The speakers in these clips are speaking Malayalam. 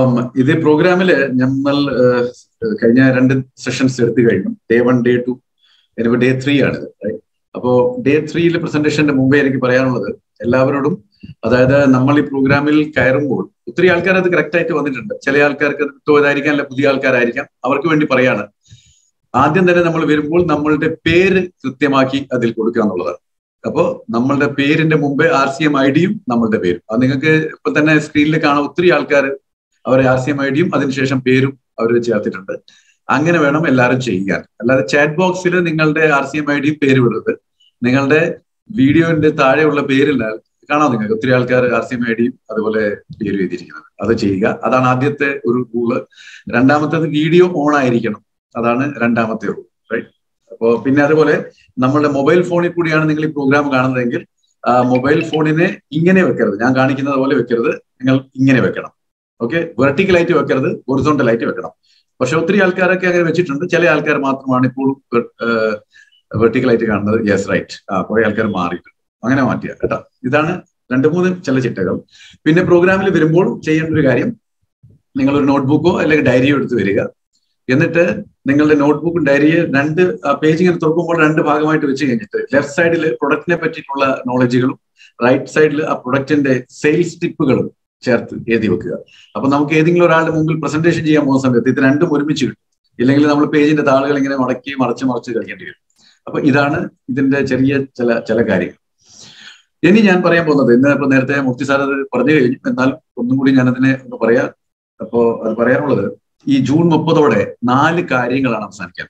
അപ്പം ഇത് പ്രോഗ്രാമിൽ നമ്മൾ കഴിഞ്ഞ രണ്ട് സെഷൻസ് എടുത്തു കഴിഞ്ഞു. ഡേ വൺ ഡേ ടു ഇനിയിപ്പോ ഡേ ത്രീ ആണ് അപ്പോ ഡേ ത്രീയിലെ പ്രസന്റേഷന്റെ മുമ്പേ എനിക്ക് പറയാനുള്ളത് എല്ലാവരോടും അതായത് നമ്മൾ ഈ പ്രോഗ്രാമിൽ കയറുമ്പോൾ ഒത്തിരി ആൾക്കാർ അത് കറക്റ്റ് ആയിട്ട് വന്നിട്ടുണ്ട്. ചില ആൾക്കാർക്ക് അത് വിട്ടുപോയതായിരിക്കാം അല്ല പുതിയ ആൾക്കാരായിരിക്കാം. അവർക്ക് വേണ്ടി പറയാണ്. ആദ്യം തന്നെ നമ്മൾ വരുമ്പോൾ നമ്മളുടെ പേര് കൃത്യമാക്കി അതിൽ കൊടുക്കുക എന്നുള്ളതാണ്. അപ്പോ നമ്മളുടെ പേരിന്റെ മുമ്പേ ആർ സി എം ഐ ഡിയും നമ്മളുടെ പേരും. അത് നിങ്ങൾക്ക് ഇപ്പൊ തന്നെ സ്ക്രീനിൽ കാണാൻ ഒത്തിരി ആൾക്കാർ അവരെ ആർ സി എം ഐ ഡിയും അതിനുശേഷം പേരും അവർ ചേർത്തിട്ടുണ്ട്. അങ്ങനെ വേണം എല്ലാവരും ചെയ്യാൻ. അല്ലാതെ ചാറ്റ് ബോക്സിൽ നിങ്ങളുടെ ആർ സി എം ഐ ഡിയും പേര് വിടരുത്. നിങ്ങളുടെ വീഡിയോന്റെ താഴെയുള്ള പേരില്ല കാണാം നിങ്ങൾക്ക്. ഒത്തിരി ആൾക്കാർ ആർ സി എം ഐ ഡിയും അതുപോലെ പേര് എഴുതിയിരിക്കുന്നത്. അത് ചെയ്യുക. അതാണ് ആദ്യത്തെ ഒരു റൂൾ രണ്ടാമത്തേത് വീഡിയോ ഓൺ ആയിരിക്കണം. അതാണ് രണ്ടാമത്തെ റൂൾ റൈറ്റ് അപ്പോ പിന്നെ അതുപോലെ നമ്മളുടെ മൊബൈൽ ഫോണിൽ കൂടിയാണ് നിങ്ങൾ ഈ പ്രോഗ്രാം കാണുന്നതെങ്കിൽ മൊബൈൽ ഫോണിനെ ഇങ്ങനെ വെക്കരുത്. ഞാൻ കാണിക്കുന്നത് പോലെ വെക്കരുത്. നിങ്ങൾ ഇങ്ങനെ വെക്കണം. ഓക്കെ വെർട്ടിക്കലായിട്ട് വെക്കരുത് ഹൊറിസോണ്ടലായിട്ട് വെക്കണം. പക്ഷെ ഒത്തിരി ആൾക്കാരൊക്കെ അങ്ങനെ വെച്ചിട്ടുണ്ട്. ചില ആൾക്കാർ മാത്രമാണ് വെർട്ടിക്കൽ ആയിട്ട് കാണുന്നത്. യെസ് റൈറ്റ് ആ കുറെ ആൾക്കാർ മാറിയിട്ടുണ്ട്. അങ്ങനെ മാറ്റിയ കേട്ടോ. ഇതാണ് രണ്ട് മൂന്ന് ചില ചിട്ടകൾ. പിന്നെ പ്രോഗ്രാമിൽ വരുമ്പോൾ ചെയ്യേണ്ട ഒരു കാര്യം നിങ്ങൾ ഒരു നോട്ട്ബുക്കോ അല്ലെങ്കിൽ ഡയറിയോ എടുത്ത് വരിക. എന്നിട്ട് നിങ്ങളുടെ നോട്ട്ബുക്കും ഡയറിയെ രണ്ട് പേജ് ഇങ്ങനെ തുറക്കുമ്പോൾ രണ്ട് ഭാഗമായിട്ട് വെച്ച് കഴിഞ്ഞിട്ട് ലെഫ്റ്റ് സൈഡിൽ പ്രൊഡക്റ്റിനെ പറ്റിയിട്ടുള്ള നോളജുകളും റൈറ്റ് സൈഡിൽ ആ പ്രൊഡക്റ്റിന്റെ സെയിൽസ് ടിപ്പുകളും ചേർത്ത് എഴുതി വെക്കുക. അപ്പൊ നമുക്ക് ഏതെങ്കിലും ഒരാളുടെ മുമ്പിൽ പ്രസന്റേഷൻ ചെയ്യാൻ പോകുന്ന സമയത്ത് ഇത് രണ്ടും ഒരുമിച്ച് കിട്ടും. ഇല്ലെങ്കിൽ നമ്മൾ പേജിന്റെ താളുകൾ ഇങ്ങനെ മടക്കി മറച്ച് മറച്ച് കളിക്കേണ്ടി വരും. അപ്പൊ ഇതാണ് ഇതിന്റെ ചെറിയ ചില ചില കാര്യങ്ങൾ. ഇനി ഞാൻ പറയാൻ പോകുന്നത് ഇന്ന് ഇപ്പൊ നേരത്തെ മുക്തി സാർ അത് പറഞ്ഞു കഴിഞ്ഞു. എന്നാൽ ഒന്നും കൂടി ഞാൻ അതിനെ ഒന്ന് പറയാ. അപ്പോ അത് പറയാനുള്ളത് ഈ ജൂൺ മുപ്പതോടെ നാല് കാര്യങ്ങളാണ് അവസാനിക്കാൻ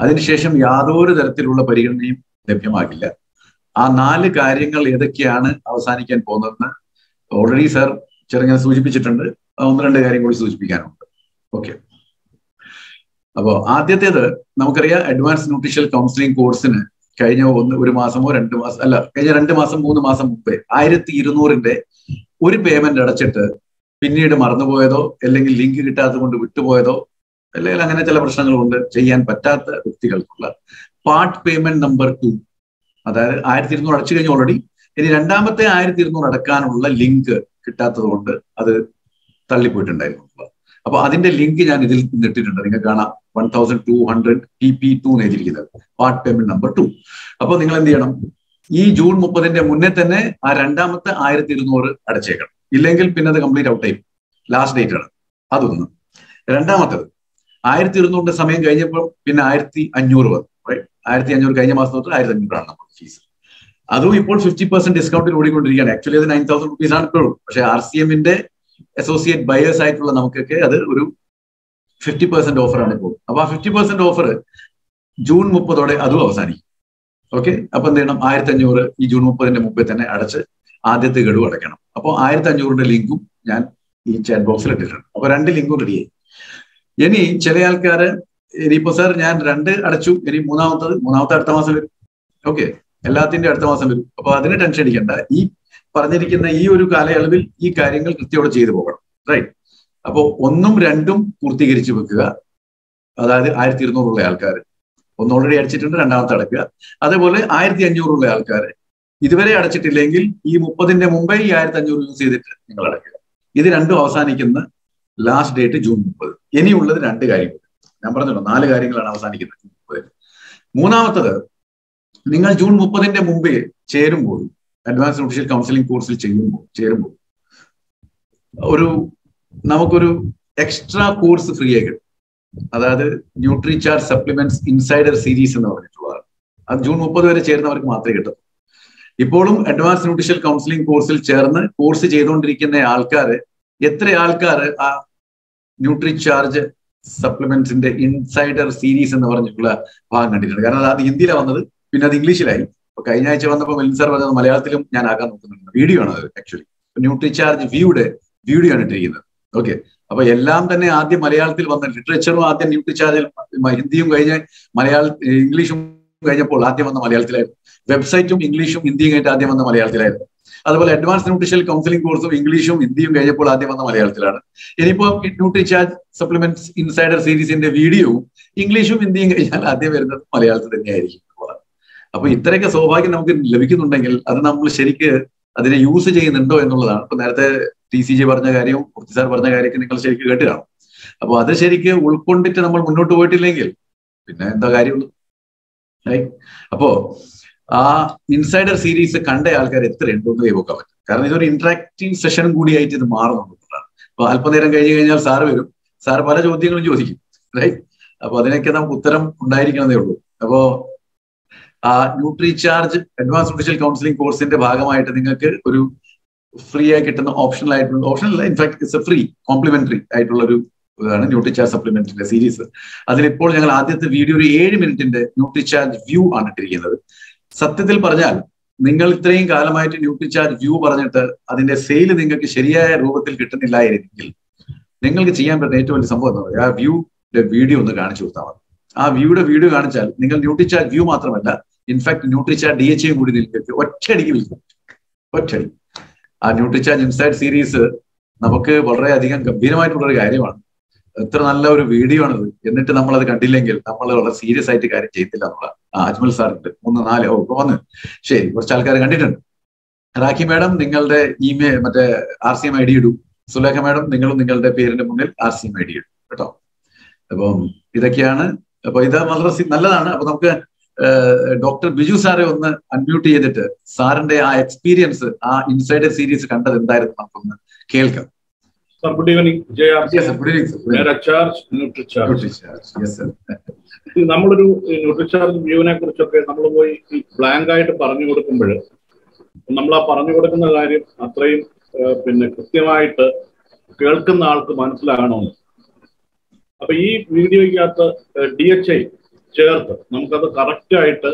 അതിനുശേഷം യാതൊരു തരത്തിലുള്ള പരിഗണനയും ലഭ്യമാകില്ല. ആ നാല് കാര്യങ്ങൾ ഏതൊക്കെയാണ് അവസാനിക്കാൻ പോകുന്നതെന്ന് ഓൾറെഡി സാർ ചെറുങ്ങനെ സൂചിപ്പിച്ചിട്ടുണ്ട്. ഒന്ന് രണ്ട് കാര്യം കൂടി സൂചിപ്പിക്കാനുണ്ട്. ഓക്കെ അപ്പോൾ ആദ്യത്തേത് നമുക്കറിയാം അഡ്വാൻസ് ന്യൂട്രീഷ്യൽ കൗൺസിലിംഗ് കോഴ്സിന് കഴിഞ്ഞ ഒന്ന് ഒരു മാസമോ രണ്ട് മാസം അല്ല കഴിഞ്ഞ രണ്ട് മാസം മൂന്ന് മാസം മുമ്പേ ആയിരത്തി ഇരുന്നൂറിന്റെ ഒരു പേയ്മെന്റ് അടച്ചിട്ട് പിന്നീട് മറന്നുപോയതോ അല്ലെങ്കിൽ ലിങ്ക് കിട്ടാത്തത് കൊണ്ട് വിട്ടുപോയതോ അല്ലെങ്കിൽ അങ്ങനെ ചില പ്രശ്നങ്ങൾ പ്രശ്നങ്ങളുണ്ട് ചെയ്യാൻ പറ്റാത്ത വ്യക്തികൾക്കുള്ള പാർട്ട് പേയ്മെന്റ് നമ്പർ ടു അതായത് ആയിരത്തി ഇരുന്നൂറ് അടച്ചു കഴിഞ്ഞ ഓൾറെഡി ഇനി രണ്ടാമത്തെ ആയിരത്തി ഇരുന്നൂറ് അടക്കാനുള്ള ലിങ്ക് കിട്ടാത്തത് കൊണ്ട് അത് തള്ളിപ്പോയിട്ടുണ്ടായിരുന്നു. അപ്പൊ അതിന്റെ ലിങ്ക് ഞാൻ ഇതിൽ ഇട്ടിട്ടുണ്ട്. നിങ്ങൾക്ക് കാണാം. One thousand two hundred T P two എഴുതിയിരിക്കുന്നത്. Part payment number two. അപ്പൊ നിങ്ങൾ എന്ത് ചെയ്യണം? ഈ ജൂൺ മുപ്പതിന്റെ മുന്നേ തന്നെ ആ രണ്ടാമത്തെ ആയിരത്തി ഇരുന്നൂറ് അടച്ചേക്കണം. ഇല്ലെങ്കിൽ പിന്നെ അത് കംപ്ലീറ്റ് ഔട്ട് ആയി. ലാസ്റ്റ് ഡേറ്റ് ആണ്. അതൊന്ന്. രണ്ടാമത്തത് ആയിരത്തി ഇരുന്നൂറിന്റെ സമയം കഴിഞ്ഞപ്പോൾ പിന്നെ ആയിരത്തി അഞ്ഞൂറ് വന്നു. ആയിരത്തി അഞ്ഞൂറ് കഴിഞ്ഞ മാസം തൊട്ട് ആയിരത്തി അഞ്ഞൂറാണ് നമ്മുടെ ഫീസ് അതും ഇപ്പോൾ ഫിഫ്റ്റി പെർസെന്റ് ഡിസ്കൗണ്ടിൽ ഓടിക്കൊണ്ടിരിക്കുകയാണ്. ആക്ച്വലി അത് നയൻ തൗസൻഡ് റുപ്പീസ് ആണ് ഇപ്പോഴും. പക്ഷെ ആർ സി എമ്മിന്റെ അസോസിയേറ്റ് ബയേഴ്സ് ആയിട്ടുള്ള നമുക്കൊക്കെ അത് ഒരു ഫിഫ്റ്റി പെർസെന്റ് ആണ് ഇപ്പോൾ. അപ്പൊ ആ ഫിഫ്റ്റി പെർസെന്റ് ഓഫർ ജൂൺ മുപ്പതോടെ അതും അവസാനിക്കും. ഓക്കെ അപ്പൊ എന്ത് ചെയ്യണം? ആയിരത്തി അഞ്ഞൂറ് ഈ ജൂൺ മുപ്പതിന്റെ മുമ്പേ തന്നെ അടച്ച് ആദ്യത്തെ ഗഡു അടയ്ക്കണം. അപ്പോൾ ആയിരത്തി അഞ്ഞൂറിന്റെ ലിങ്കും ഞാൻ ഈ ചാറ്റ് ബോക്സിൽ ഇട്ടിട്ടുണ്ട്. അപ്പൊ രണ്ട് ലിങ്കും റെഡിയായി ഇനി ചില ആൾക്കാര് ഇനിയിപ്പോ സാർ ഞാൻ രണ്ട് അടച്ചു. ഇനി മൂന്നാമത്തത് മൂന്നാമത്തെ അടുത്ത മാസം വരും. ഓക്കെ എല്ലാത്തിന്റെ അടുത്ത മാസം വരും. അപ്പൊ അതിന് ടെൻഷൻ അടിക്കണ്ട. ഈ പറഞ്ഞിരിക്കുന്ന ഈ ഒരു കാലയളവിൽ ഈ കാര്യങ്ങൾ കൃത്യോടെ ചെയ്തു പോകണം. റൈറ്റ് അപ്പോ ഒന്നും രണ്ടും പൂർത്തീകരിച്ച് വെക്കുക. അതായത് ആയിരത്തി ഇരുന്നൂറുള്ള ആൾക്കാർ ഒന്ന് ഓൾറെഡി അടച്ചിട്ടുണ്ട് രണ്ടാമത്തെ അടക്കുക. അതേപോലെ ആയിരത്തി അഞ്ഞൂറുള്ള ആൾക്കാർ ഇതുവരെ അടച്ചിട്ടില്ലെങ്കിൽ ഈ മുപ്പതിന്റെ മുമ്പേ ഈ ആയിരത്തി അഞ്ഞൂറ് യൂസ് ചെയ്തിട്ട് നിങ്ങൾ അടയ്ക്കുക. ഇത് രണ്ടും അവസാനിക്കുന്ന ലാസ്റ്റ് ഡേറ്റ് ജൂൺ മുപ്പത്. ഇനിയുള്ളത് രണ്ട് കാര്യങ്ങൾ. ഞാൻ പറഞ്ഞല്ലോ നാല് കാര്യങ്ങളാണ് അവസാനിക്കുന്നത് മൂന്നാമത്തത് നിങ്ങൾ ജൂൺ മുപ്പതിന്റെ മുമ്പേ ചേരുമ്പോൾ അഡ്വാൻസ് ഒഫീഷ്യൽ കൗൺസിലിംഗ് കോഴ്സിൽ ചെയ്യുമ്പോൾ ചേരുമ്പോൾ ഒരു നമുക്കൊരു എക്സ്ട്രാ കോഴ്സ് ഫ്രീ ആയി കിട്ടും. അതായത് Nutricharge supplements insider series എന്ന് പറഞ്ഞിട്ടുള്ളതാണ്. അത് ജൂൺ മുപ്പത് വരെ ചേരുന്നവർക്ക് മാത്രമേ കിട്ടൂ ഇപ്പോഴും അഡ്വാൻസ് ന്യൂട്രീഷ്യൽ കൗൺസിലിംഗ് കോഴ്സിൽ ചേർന്ന് കോഴ്സ് ചെയ്തുകൊണ്ടിരിക്കുന്ന ആൾക്കാർ എത്ര ആൾക്കാർ ആ ന്യൂട്രി ചാർജ് സപ്ലിമെന്റ്സിന്റെ ഇൻസൈഡർ സീരീസ് എന്ന് പറഞ്ഞിട്ടുള്ള ഭാഗം കണ്ടിട്ടുണ്ട്. കാരണം അത് ഹിന്ദിയിലാണ് വന്നത്. പിന്നെ അത് ഇംഗ്ലീഷിലായി. അപ്പൊ കഴിഞ്ഞ ആഴ്ച വന്നപ്പോൾ മെലിൻ സാർ പറഞ്ഞത് മലയാളത്തിലും ഞാൻ ആക്കാൻ നോക്കുന്നുണ്ട്. വീഡിയോ ആണ് അത് ആക്ച്വലി ന്യൂട്രി ചാർജ് വ്യൂയുടെ വീഡിയോ ആണ് ഇട്ടിരിക്കുന്നത്. ഓക്കെ അപ്പൊ എല്ലാം തന്നെ ആദ്യം മലയാളത്തിൽ വന്ന ലിറ്ററേച്ചറും ആദ്യം ന്യൂട്രി ചാർജിൽ ഹിന്ദിയും കഴിഞ്ഞ് മലയാള ഇംഗ്ലീഷും കഴിഞ്ഞപ്പോൾ ആദ്യം വന്ന മലയാളത്തിലായിരുന്നു. വെബ്സൈറ്റും ഇംഗ്ലീഷും ഹിന്ദിയും കഴിഞ്ഞിട്ട് ആദ്യം വന്ന മലയാളത്തിലായിരുന്നു. അതുപോലെ അഡ്വാൻസ് ന്യൂട്രീഷ്യൽ കൗൺസിലിംഗ് കോഴ്സും ഇംഗ്ലീഷും ഹിന്ദിയും കഴിഞ്ഞപ്പോൾ ആദ്യം വന്ന മലയാളത്തിലാണ്. ഇനിയിപ്പോ ന്യൂട്രി ചാർജ് സപ്ലിമെന്റ്സ് ഇൻസൈഡർ സീരീസിന്റെ വീഡിയോ ഇംഗ്ലീഷും ഹിന്ദിയും കഴിഞ്ഞാൽ ആദ്യം വരുന്നത് മലയാളത്തിൽ തന്നെയായിരിക്കും. അപ്പൊ ഇത്രയൊക്കെ സൗഭാഗ്യം നമുക്ക് ലഭിക്കുന്നുണ്ടെങ്കിൽ അത് നമ്മൾ ശരിക്ക് അതിനെ യൂസ് ചെയ്യുന്നുണ്ടോ എന്നുള്ളതാണ്. ഇപ്പൊ നേരത്തെ ടി സി ജി പറഞ്ഞ കാര്യവും മുർത്തി സാർ പറഞ്ഞ കാര്യമൊക്കെ നിങ്ങൾ ശരിക്ക് കേട്ട് അപ്പൊ അത് ശരിക്ക് ഉൾക്കൊണ്ടിട്ട് നമ്മൾ മുന്നോട്ട് പോയിട്ടില്ലെങ്കിൽ പിന്നെ എന്താ കാര്യമുള്ളൂ അപ്പോ ആ ഇൻസൈഡർ സീരീസ് കണ്ട ആൾക്കാർ എത്ര ഉണ്ടെന്ന് കൈവക്കാൻ പറ്റും. കാരണം ഇതൊരു ഇന്ററാക്റ്റീവ് സെഷനും കൂടിയായിട്ട് ഇത് മാറുന്നുള്ളതാണ് അപ്പൊ അല്പനേരം കഴിഞ്ഞ് കഴിഞ്ഞാൽ സാറ് വരും. സാർ പല ചോദ്യങ്ങളും ചോദിക്കും. റൈറ്റ് അപ്പൊ അതിനൊക്കെ നമുക്ക് ഉത്തരം ഉണ്ടായിരിക്കണമെന്നേ ഉള്ളൂ. അപ്പോ Nutricharge advance nutritional counselling കോഴ്സിന്റെ ഭാഗമായിട്ട് നിങ്ങൾക്ക് ഒരു ഫ്രീ ആയി കിട്ടുന്ന ഓപ്ഷണൽ ആയിട്ടുള്ള optional in fact it's a free complimentary ആയിട്ടുള്ള ഒരു ഇതാണ് ന്യൂട്രിചാർജ് സപ്ലിമെന്റിന്റെ സീരീസ് അതിലിപ്പോൾ ഞങ്ങൾ ആദ്യത്തെ വീഡിയോ ഒരു ഏഴ് മിനിറ്റിന്റെ ന്യൂട്രിചാർജ് വ്യൂ ആണ് ഇട്ടിരിക്കുന്നത്. സത്യത്തിൽ പറഞ്ഞാൽ നിങ്ങൾ ഇത്രയും കാലമായിട്ട് ന്യൂട്രിചാർജ് വ്യൂ പറഞ്ഞിട്ട് അതിന്റെ സെയിൽ നിങ്ങൾക്ക് ശരിയായ രൂപത്തിൽ കിട്ടുന്നില്ലായിരുന്നെങ്കിൽ നിങ്ങൾക്ക് ചെയ്യാൻ പറ്റുന്ന ഏറ്റവും വലിയ സംഭവം എന്താ പറയുക ആ വ്യൂടെ വീഡിയോ ഒന്ന് കാണിച്ചു കൊടുത്താൽ മതി. ആ വ്യൂയുടെ വീഡിയോ കാണിച്ചാൽ നിങ്ങൾ ന്യൂട്രിചാർജ് വ്യൂ മാത്രമല്ല ഇൻഫാക്ട് ന്യൂട്രിച്ച ഡി എച്ച് കൂടി നിൽക്കും ഒറ്റയടിക്ക് വിൽക്കും ഒറ്റയടി. ആ ന്യൂട്രിച്ച ഇൻസൈഡ് സീരീസ് നമുക്ക് വളരെയധികം ഗംഭീരമായിട്ടുള്ള ഒരു കാര്യമാണ്. എത്ര നല്ല ഒരു വീഡിയോ ആണത്. എന്നിട്ട് നമ്മൾ അത് കണ്ടില്ലെങ്കിൽ നമ്മൾ വളരെ സീരിയസ് ആയിട്ട് കാര്യം ചെയ്തില്ല നമ്മൾ അജ്മൽ സാറുണ്ട് മൂന്ന് നാല് ഓ ഇപ്പൊ വന്ന്. ശരി കുറച്ച് ആൾക്കാർ കണ്ടിട്ടുണ്ട്. റാഖി മാഡം നിങ്ങളുടെ ഇമെയിൽ മറ്റേ R C M I D ഇടൂ. സുലേഖ മാഡം നിങ്ങളും നിങ്ങളുടെ പേരിന്റെ മുന്നിൽ R C M I D ഇടും. കേട്ടോ? അപ്പം ഇതൊക്കെയാണ്. അപ്പൊ ഇത് വളരെ നല്ലതാണ്. അപ്പൊ നമുക്ക് ഡോക്ടർ ബിജു സാറെ ഒന്ന് അൺമ്യൂട്ട് ചെയ്തിട്ട് സാറിന്റെ ആ എക്സ്പീരിയൻസ് ആ ഇൻസൈഡ് സീരീസ് കണ്ടത് എന്തായിരുന്നു നമുക്കൊന്ന് കേൾക്കാം Sir, good evening. JR. Yes, sir. Good evening, sir. Good evening. Charge, NutriCharge. NutriCharge. Yes, sir. നമ്മളൊരു ന്യൂട്രിചാർജ് വ്യൂവിനെ കുറിച്ചൊക്കെ നമ്മൾ പോയി ഈ ബ്ലാങ്ക് ആയിട്ട് പറഞ്ഞു കൊടുക്കുമ്പോൾ നമ്മൾ ആ പറഞ്ഞു കൊടുക്കുന്ന കാര്യം അത്രയും പിന്നെ കൃത്യമായിട്ട് കേൾക്കുന്ന ആൾക്ക് മനസ്സിലാകണമെന്ന് അപ്പൊ ഈ വീഡിയോയ്ക്കകത്ത് ഡി എച്ച് ഐ ചേർത്ത്. നമുക്കത് കറക്റ്റ് ആയിട്ട്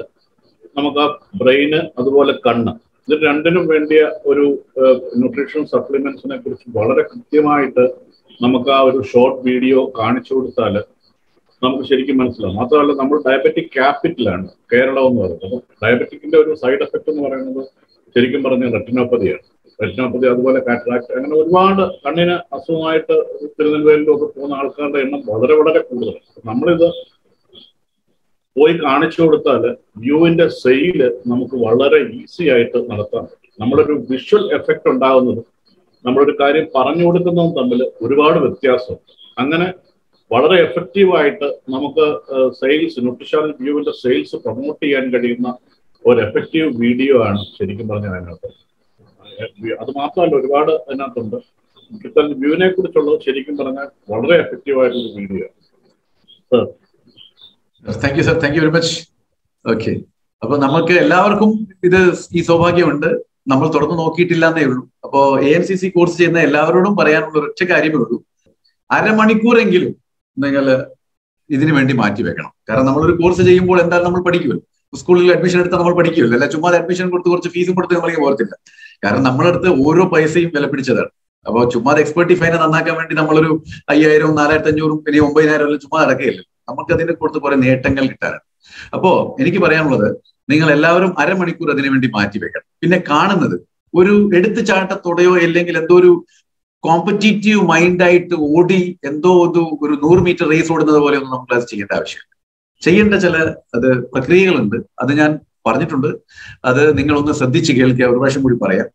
നമുക്ക് ആ ബ്രെയിന് അതുപോലെ കണ്ണ്. ഇത് രണ്ടിനും വേണ്ടിയ ഒരു ന്യൂട്രീഷൻ സപ്ലിമെന്റ്സിനെ കുറിച്ച് വളരെ കൃത്യമായിട്ട് നമുക്ക് ആ ഒരു ഷോർട്ട് വീഡിയോ കാണിച്ചു കൊടുത്താൽ നമുക്ക് ശരിക്കും മനസ്സിലാവും. മാത്രമല്ല നമ്മൾ ഡയബറ്റിക് ക്യാപിറ്റലാണ് കേരളം എന്ന് പറയുന്നത്. ഡയബറ്റിക്കിന്റെ ഒരു സൈഡ് എഫക്റ്റ് എന്ന് പറയുന്നത് ശരിക്കും പറഞ്ഞ റെറ്റിനോപ്പതിയാണ് റെറ്റിനോപ്പതി അതുപോലെ കാറ്ററാക്ട് അങ്ങനെ ഒരുപാട് കണ്ണിന് അസുഖമായിട്ട് തിരുനെൽവേലിലും പോകുന്ന ആൾക്കാരുടെ എണ്ണം വളരെ വളരെ കൂടുതലാണ്. നമ്മളിത് പോയി കാണിച്ചു കൊടുത്താൽ വ്യൂവിന്റെ സെയിൽ നമുക്ക് വളരെ ഈസി ആയിട്ട് നടത്താൻ പറ്റും. നമ്മളൊരു വിഷ്വൽ എഫക്റ്റ് ഉണ്ടാകുന്നതും നമ്മളൊരു കാര്യം പറഞ്ഞു കൊടുക്കുന്നതും തമ്മിൽ ഒരുപാട് വ്യത്യാസമുണ്ട്. അങ്ങനെ വളരെ എഫക്റ്റീവായിട്ട് നമുക്ക് സെയിൽസ് ന്യൂട്രിഷണൽ വ്യൂവിന്റെ സെയിൽസ് പ്രൊമോട്ട് ചെയ്യാൻ കഴിയുന്ന ഒരു എഫക്റ്റീവ് വീഡിയോ ആണ് ശരിക്കും പറഞ്ഞാൽ അതിനകത്ത്. അത് മാത്രമല്ല ഒരുപാട് അതിനകത്തുണ്ട്. ഇത്തരം വ്യൂവിനെ കുറിച്ചുള്ളത് ശരിക്കും പറഞ്ഞാൽ വളരെ എഫക്റ്റീവ് ആയിട്ടുള്ള വീഡിയോ ആണ്. Thank you sir thank you very much okay അപ്പൊ നമുക്ക് എല്ലാവർക്കും ഇത് ഈ സൗഭാഗ്യമുണ്ട്. നമ്മൾ തുറന്നു നോക്കിയിട്ടില്ല എന്നേ ഉള്ളൂ. അപ്പോ A M C C course ചെയ്യുന്ന എല്ലാവരോടും പറയാനുള്ള ഒരൊറ്റ കാര്യമേ ഉള്ളൂ. അരമണിക്കൂറെങ്കിലും നിങ്ങൾ ഇതിനു വേണ്ടി മാറ്റി വെക്കണം. കാരണം നമ്മളൊരു കോഴ്സ് ചെയ്യുമ്പോൾ എന്തായാലും നമ്മൾ പഠിക്കുമല്ലോ. സ്കൂളിൽ അഡ്മിഷൻ എടുത്താൽ നമ്മൾ പഠിക്കുമല്ലോ. അല്ല ചുമ്മാ അഡ്മിഷൻ കൊടുത്ത് കുറച്ച് ഫീസും കൊടുത്ത് നമ്മൾക്ക് പോകത്തില്ല. കാരണം നമ്മളടുത്ത് ഓരോ പൈസയും വില പിടിച്ചതാണ് അപ്പോൾ ചുമ്മാ എക്സ്പെർട്ടി ഫൈനെ നന്നാക്കാൻ വേണ്ടി നമ്മളൊരു അയ്യായിരവും നാലായിരത്തി അഞ്ഞൂറും പിന്നെ ഒമ്പതിനായിരം ചുമ്മാ നടക്കുകയില്ല. നമുക്ക് അതിനെ കൊടുത്ത് കുറെ നേട്ടങ്ങൾ കിട്ടാനാണ്. അപ്പോ എനിക്ക് പറയാനുള്ളത് നിങ്ങൾ എല്ലാവരും അരമണിക്കൂർ അതിനു വേണ്ടി മാറ്റി വെക്കണം. പിന്നെ കാണുന്നത് ഒരു എടുത്തുചാട്ടത്തോടെയോ അല്ലെങ്കിൽ എന്തോ ഒരു കോമ്പറ്റീറ്റീവ് മൈൻഡായിട്ട് ഓടി എന്തോ ഒരു ഒരു നൂറ് മീറ്റർ റേസ് ഓടുന്നത് പോലെ ഒന്നും നമുക്ക് അത് ചെയ്യേണ്ട ആവശ്യമില്ല. ചെയ്യേണ്ട ചില അത് പ്രക്രിയകളുണ്ട്. അത് ഞാൻ പറഞ്ഞിട്ടുണ്ട്. അത് നിങ്ങളൊന്ന് ശ്രദ്ധിച്ച് കേൾക്കുക. ഒരു പ്രാവശ്യം കൂടി പറയാം.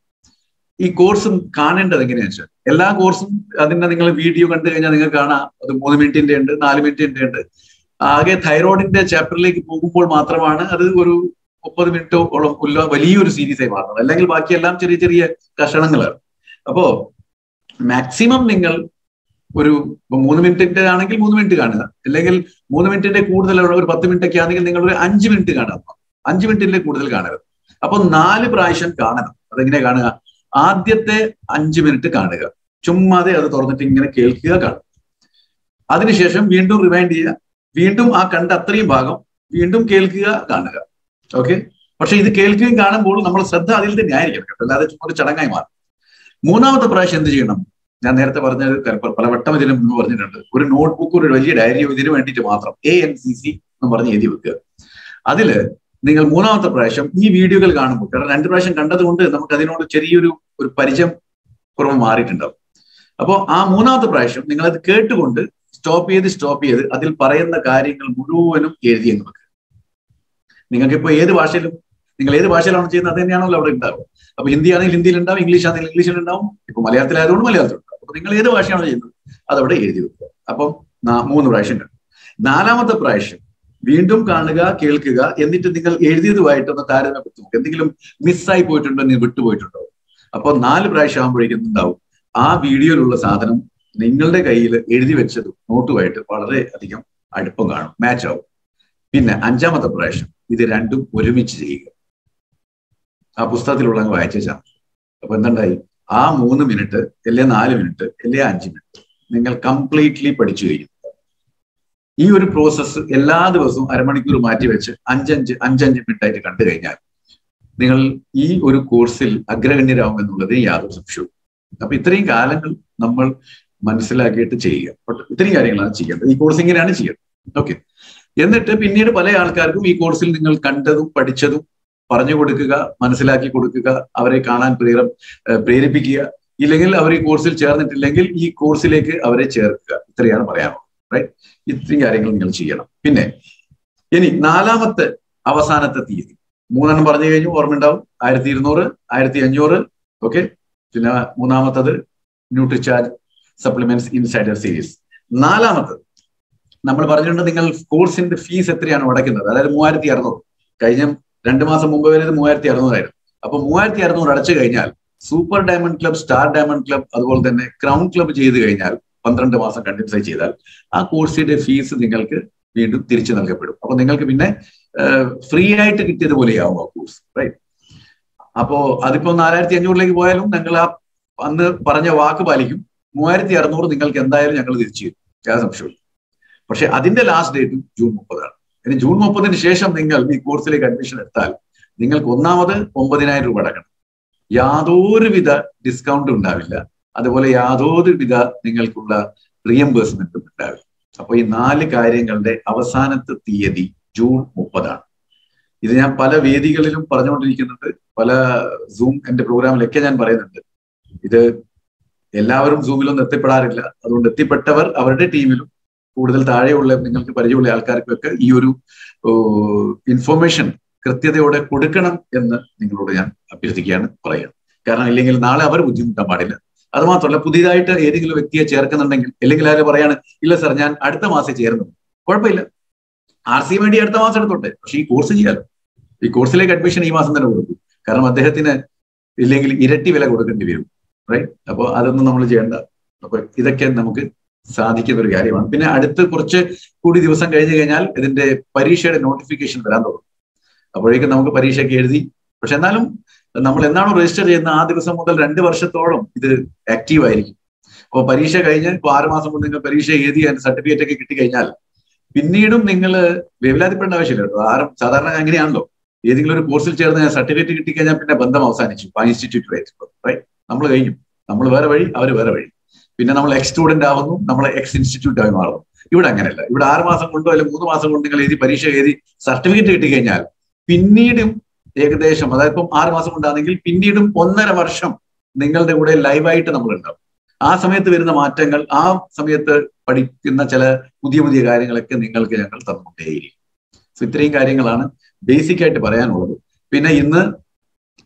ഈ കോഴ്സും കാണേണ്ടത് എങ്ങനെയാണെന്ന് വെച്ചാൽ? എല്ലാ കോഴ്സും അതിന്റെ നിങ്ങൾ വീഡിയോ കണ്ടു കഴിഞ്ഞാൽ നിങ്ങൾക്ക് കാണാം. അത് മൂന്ന് മിനിറ്റിന്റെ ഉണ്ട് നാല് മിനിറ്റിന്റെ ഉണ്ട്. ആകെ തൈറോയിഡിന്റെ ചാപ്റ്ററിലേക്ക് പോകുമ്പോൾ മാത്രമാണ് അത് ഒരു മുപ്പത് മിനിറ്റോളം ഉള്ള വലിയൊരു സീരീസായി മാറുന്നത്. അല്ലെങ്കിൽ ബാക്കിയെല്ലാം ചെറിയ ചെറിയ കഷണങ്ങളാണ്. അപ്പോ മാക്സിമം നിങ്ങൾ ഒരു മൂന്ന് മിനിറ്റിന്റെ ആണെങ്കിൽ മൂന്ന് മിനിറ്റ് കാണുക. അല്ലെങ്കിൽ മൂന്ന് മിനിറ്റിന്റെ കൂടുതൽ ഒരു പത്ത് മിനിറ്റ് ഒക്കെ ആണെങ്കിൽ നിങ്ങൾ ഒരു അഞ്ച് മിനിറ്റ് കാണുക. അഞ്ച് മിനിറ്റിന്റെ കൂടുതൽ കാണരുത്. അപ്പൊ നാല് പ്രാവശ്യം കാണണം. അതെങ്ങനെ കാണുക? ആദ്യത്തെ അഞ്ച് മിനിറ്റ് കാണുക. ചുമ്മാതെ അത് തുറന്നിട്ട് ഇങ്ങനെ കേൾക്കുക കാണുക. അതിനുശേഷം വീണ്ടും റിമൈൻഡ് ചെയ്യുക. വീണ്ടും ആ കണ്ട അത്രയും ഭാഗം വീണ്ടും കേൾക്കുക കാണുക. ഓക്കെ പക്ഷെ ഇത് കേൾക്കുകയും കാണുമ്പോൾ നമ്മൾ ശ്രദ്ധ അതിൽ തന്നെ ആയിരിക്കണം കേട്ടോ. അല്ലാതെ ഒരു ചടങ്ങായി മാറും. മൂന്നാമത്തെ പ്രാവശ്യം എന്ത് ചെയ്യണം? ഞാൻ നേരത്തെ പറഞ്ഞത് പലവട്ടം ഇതിന് മുമ്പ് പറഞ്ഞിട്ടുണ്ട്. ഒരു നോട്ട്ബുക്ക് ഒരു വലിയ ഡയറിയോ ഇതിനു വേണ്ടിയിട്ട് മാത്രം എ എൻ സി സി എന്ന് പറഞ്ഞ് എഴുതി വെക്കുക. അതിൽ നിങ്ങൾ മൂന്നാമത്തെ പ്രാവശ്യം ഈ വീഡിയോകൾ കാണുമ്പോൾ കാരണം രണ്ട് പ്രാവശ്യം കണ്ടതുകൊണ്ട് നമുക്ക് അതിനോട് ചെറിയൊരു ഒരു പരിചയം കുറവ് മാറിയിട്ടുണ്ടാവും. അപ്പോൾ ആ മൂന്നാമത്തെ പ്രാവശ്യം നിങ്ങൾ അത് കേട്ടുകൊണ്ട് സ്റ്റോപ്പ് ചെയ്ത് സ്റ്റോപ്പ് ചെയ്ത് അതിൽ പറയുന്ന കാര്യങ്ങൾ മുഴുവനും എഴുതി എന്ന് വെക്കുക. നിങ്ങൾക്ക് ഇപ്പോൾ ഏത് ഭാഷയിലും നിങ്ങൾ ഏത് ഭാഷയിലാണ് ചെയ്യുന്നത് അത് തന്നെയാണല്ലോ അവിടെ ഉണ്ടാവുക. അപ്പൊ ഹിന്ദി ആണെങ്കിൽ ഹിന്ദിയിൽ ഉണ്ടാവും ഇംഗ്ലീഷ് ആണെങ്കിൽ ഇംഗ്ലീഷിൽ ഉണ്ടാവും ഇപ്പൊ മലയാളത്തിലായതുകൊണ്ട് മലയാളത്തിൽ ഉണ്ടാവും. അപ്പൊ നിങ്ങൾ ഏത് ഭാഷയാണ് ചെയ്യുന്നത്? അതവിടെ എഴുതി വെക്കുക. അപ്പം മൂന്ന് പ്രാവശ്യം കണ്ടു. നാലാമത്തെ പ്രാവശ്യം വീണ്ടും കാണുക കേൾക്കുക എന്നിട്ട് നിങ്ങൾ എഴുതിയതുമായിട്ടൊന്ന് താരതമ്യപ്പെടുത്തി നോക്കുക എന്തെങ്കിലും മിസ്സായി പോയിട്ടുണ്ടോ നീ വിട്ടുപോയിട്ടുണ്ടോ? അപ്പൊ നാല് പ്രാവശ്യം ആകുമ്പോഴേക്കും ഉണ്ടാവും ആ വീഡിയോയിലുള്ള സാധനം നിങ്ങളുടെ കയ്യിൽ എഴുതി വെച്ചതും നോട്ടുമായിട്ട് വളരെ അധികം അടുപ്പം കാണും. മാച്ച് ആവും. പിന്നെ അഞ്ചാമത്തെ പ്രാവശ്യം ഇത് രണ്ടും ഒരുമിച്ച് ചെയ്യുക. ആ പുസ്തകത്തിലുള്ള അങ്ങ് വായിച്ചാൽ അപ്പൊ എന്തുണ്ടായി? ആ മൂന്ന് മിനിറ്റ് അല്ലെ നാല് മിനിറ്റ് അല്ലെ അഞ്ച് മിനിറ്റ് നിങ്ങൾ കംപ്ലീറ്റ്ലി പഠിച്ചു കഴിഞ്ഞു. ഈ ഒരു പ്രോസസ്സ് എല്ലാ ദിവസവും അരമണിക്കൂർ മാറ്റി വെച്ച് അഞ്ചഞ്ച് അഞ്ചഞ്ച് മിനിറ്റ് ആയിട്ട് കണ്ടു കഴിഞ്ഞാൽ നിങ്ങൾ ഈ ഒരു കോഴ്സിൽ അഗ്രഗണ്യരാകും എന്നുള്ളത് യാതൊരു സംശയവും അപ്പൊ ഇത്രയും കാലങ്ങൾ നമ്മൾ മനസ്സിലാക്കിയിട്ട് ചെയ്യുക. ഇത്രയും കാര്യങ്ങളാണ് ചെയ്യേണ്ടത്. ഈ കോഴ്സ് ഇങ്ങനെയാണ് ചെയ്യേണ്ടത്. ഓക്കെ എന്നിട്ട് പിന്നീട് പല ആൾക്കാർക്കും ഈ കോഴ്സിൽ നിങ്ങൾ കണ്ടതും പഠിച്ചതും പറഞ്ഞു കൊടുക്കുക മനസ്സിലാക്കി കൊടുക്കുക അവരെ കാണാൻ പ്രേരം പ്രേരിപ്പിക്കുക. ഇല്ലെങ്കിൽ അവർ ഈ കോഴ്സിൽ ചേർന്നിട്ടില്ലെങ്കിൽ ഈ കോഴ്സിലേക്ക് അവരെ ചേർക്കുക. ഇത്രയാണ് പറയാനുള്ളത്. റൈറ്റ് ഇത്രയും കാര്യങ്ങൾ നിങ്ങൾ ചെയ്യണം. പിന്നെ ഇനി നാലാമത്തെ അവസാനത്തെ തീയതി. മൂന്നെണ്ണം പറഞ്ഞു കഴിഞ്ഞു ഓർമ്മയുണ്ടാവും. ആയിരത്തി ഇരുന്നൂറ് ആയിരത്തി അഞ്ഞൂറ് ഓക്കെ പിന്നെ മൂന്നാമത്തത് ന്യൂട്രിചാർജ് സപ്ലിമെന്റ്സ് ഇൻസൈഡർ സീരീസ് നാലാമത്തത് നമ്മൾ പറഞ്ഞിട്ടുണ്ട് നിങ്ങൾ കോഴ്സിന്റെ ഫീസ് എത്രയാണ് അടയ്ക്കുന്നത്? അതായത് മൂവായിരത്തി അറുന്നൂറ് കഴിഞ്ഞ രണ്ട് മാസം മുമ്പ് വരെ മൂവായിരത്തി അറുന്നൂറായിരുന്നു അപ്പൊ മൂവായിരത്തി അറുന്നൂറ് അടച്ചു കഴിഞ്ഞാൽ super diamond club star diamond club അതുപോലെ തന്നെ ക്രൗൺ ക്ലബ് ചെയ്ത് കഴിഞ്ഞാൽ പന്ത്രണ്ട് മാസം കണ്ടിന്യൂസ് ആയി ചെയ്താൽ ആ കോഴ്സിന്റെ ഫീസ് നിങ്ങൾക്ക് വീണ്ടും തിരിച്ചു നൽകപ്പെടും. അപ്പൊ നിങ്ങൾക്ക് പിന്നെ ഫ്രീ ആയിട്ട് കിട്ടിയതുപോലെയാവും ആ കോഴ്സ് റൈറ്റ് അപ്പോ അതിപ്പോ നാലായിരത്തി അഞ്ഞൂറിലേക്ക് പോയാലും ഞങ്ങൾ ആ അന്ന് പറഞ്ഞ വാക്ക് പാലിക്കും. മൂവായിരത്തി അറുന്നൂറ് നിങ്ങൾക്ക് എന്തായാലും ഞങ്ങൾ തിരിച്ചു തരും. ഞാൻ സംശയമില്ല പക്ഷെ അതിന്റെ ലാസ്റ്റ് ഡേറ്റ് ജൂൺ മുപ്പതാണ്. ഇനി ജൂൺ മുപ്പതിന് ശേഷം നിങ്ങൾ ഈ കോഴ്സിലേക്ക് അഡ്മിഷൻ എടുത്താൽ നിങ്ങൾക്ക് ഒന്നാമത് ഒമ്പതിനായിരം രൂപ അടക്കണം. യാതൊരുവിധ ഡിസ്കൗണ്ട് ഉണ്ടാവില്ല. അതുപോലെ യാതൊരുവിധ നിങ്ങൾക്കുള്ള റിയംബേഴ്സ്മെന്റും ഉണ്ടാവില്ല അപ്പൊ ഈ നാല് കാര്യങ്ങളുടെ അവസാനത്തെ തീയതി ജൂൺ മുപ്പതാണ്. ഇത് ഞാൻ പല വേദികളിലും പറഞ്ഞുകൊണ്ടിരിക്കുന്നുണ്ട്. പല സൂം എന്റെ പ്രോഗ്രാമിലൊക്കെ ഞാൻ പറയുന്നുണ്ട്. ഇത് എല്ലാവരും സൂമിലൊന്നും എത്തിപ്പെടാറില്ല അതുകൊണ്ട് എത്തിപ്പെട്ടവർ അവരുടെ ടീമിലും കൂടുതൽ താഴെയുള്ള നിങ്ങൾക്ക് പരിചയമുള്ള ആൾക്കാർക്കൊക്കെ ഈ ഒരു ഇൻഫോർമേഷൻ കൃത്യതയോടെ കൊടുക്കണം എന്ന് നിങ്ങളോട് ഞാൻ അഭ്യർത്ഥിക്കുകയാണ് പറയുക കാരണം ഇല്ലെങ്കിൽ നാളെ അവർ ബുദ്ധിമുട്ടാൻ പാടില്ല. അത് മാത്രമല്ല പുതിയതായിട്ട് ഏതെങ്കിലും വ്യക്തിയെ ചേർക്കുന്നുണ്ടെങ്കിൽ അല്ലെങ്കിൽ ആര് പറയാണ് ഇല്ല സാർ ഞാൻ അടുത്ത മാസം ചേർന്നു കുഴപ്പമില്ല. ആർ സി വേണ്ടി അടുത്ത മാസം എടുത്തോട്ടെ. പക്ഷെ ഈ കോഴ്സ് ചെയ്യാലോ. ഈ കോഴ്സിലേക്ക് അഡ്മിഷൻ ഈ മാസം തന്നെ കൊടുക്കും. കാരണം അദ്ദേഹത്തിന് ഇല്ലെങ്കിൽ ഇരട്ടി വില കൊടുക്കേണ്ടി വരും. റൈറ്റ് അപ്പോൾ അതൊന്നും നമ്മൾ ചെയ്യേണ്ട. അപ്പൊ ഇതൊക്കെ നമുക്ക് സാധിക്കുന്ന ഒരു കാര്യമാണ്. പിന്നെ അടുത്ത് കുറച്ച് കൂടി ദിവസം കഴിഞ്ഞു കഴിഞ്ഞാൽ ഇതിന്റെ പരീക്ഷയുടെ നോട്ടിഫിക്കേഷൻ വരാൻ തുടങ്ങും. അപ്പോഴേക്കും നമുക്ക് പരീക്ഷയ്ക്ക് എഴുതി. പക്ഷെ എന്നാലും നമ്മൾ എന്നാണോ രജിസ്റ്റർ ചെയ്യുന്ന ആ ദിവസം മുതൽ രണ്ട് വർഷത്തോളം ഇത് ആക്റ്റീവ് ആയിരിക്കും. അപ്പോൾ പരീക്ഷ കഴിഞ്ഞ് ഇപ്പോൾ ആറ് മാസം കൊണ്ട് നിങ്ങൾ പരീക്ഷ എഴുതി അതിന്റെ സർട്ടിഫിക്കറ്റ് ഒക്കെ കിട്ടിക്കഴിഞ്ഞാൽ പിന്നീടും നിങ്ങൾ വേവലാതിപ്പെടേണ്ട ആവശ്യമില്ല കേട്ടോ. ആരും സാധാരണ അങ്ങനെയാണല്ലോ. ഏതെങ്കിലും ഒരു കോഴ്സിൽ ചേർന്ന് സർട്ടിഫിക്കറ്റ് കിട്ടിക്കഴിഞ്ഞാൽ പിന്നെ ബന്ധം അവസാനിച്ചു. ആ ഇൻസ്റ്റിറ്റ്യൂട്ടുമായിട്ട് റൈറ്റ് നമ്മൾ കഴിഞ്ഞു. നമ്മൾ വേറെ വഴി അവർ വേറെ വഴി. പിന്നെ നമ്മൾ എക്സ് സ്റ്റുഡന്റ് ആവുന്നു നമ്മൾ എക്സ് ഇൻസ്റ്റിറ്റ്യൂട്ട് ആയി മാറുന്നു. ഇവിടെ അങ്ങനെയല്ല. ഇവിടെ ആറ് മാസം കൊണ്ടോ അല്ലെങ്കിൽ മൂന്ന് മാസം കൊണ്ട് നിങ്ങൾ എഴുതി പരീക്ഷ എഴുതി സർട്ടിഫിക്കറ്റ് കിട്ടിക്കഴിഞ്ഞാൽ പിന്നീടും ഏകദേശം അതായത് ഇപ്പം ആറ് മാസം കൊണ്ടാണെങ്കിൽ പിന്നീടും ഒന്നര വർഷം നിങ്ങളുടെ കൂടെ ലൈവായിട്ട് നമ്മൾ ഉണ്ടാവും ആ സമയത്ത് വരുന്ന മാറ്റങ്ങൾ ആ സമയത്ത് പഠിക്കുന്ന ചില പുതിയ പുതിയ കാര്യങ്ങളൊക്കെ നിങ്ങൾക്ക് ഞങ്ങൾ തന്നുകൊണ്ടേയിരിക്കും. സോ ഇത്രയും കാര്യങ്ങളാണ് ബേസിക് ആയിട്ട് പറയാനുള്ളത്. പിന്നെ ഇന്ന്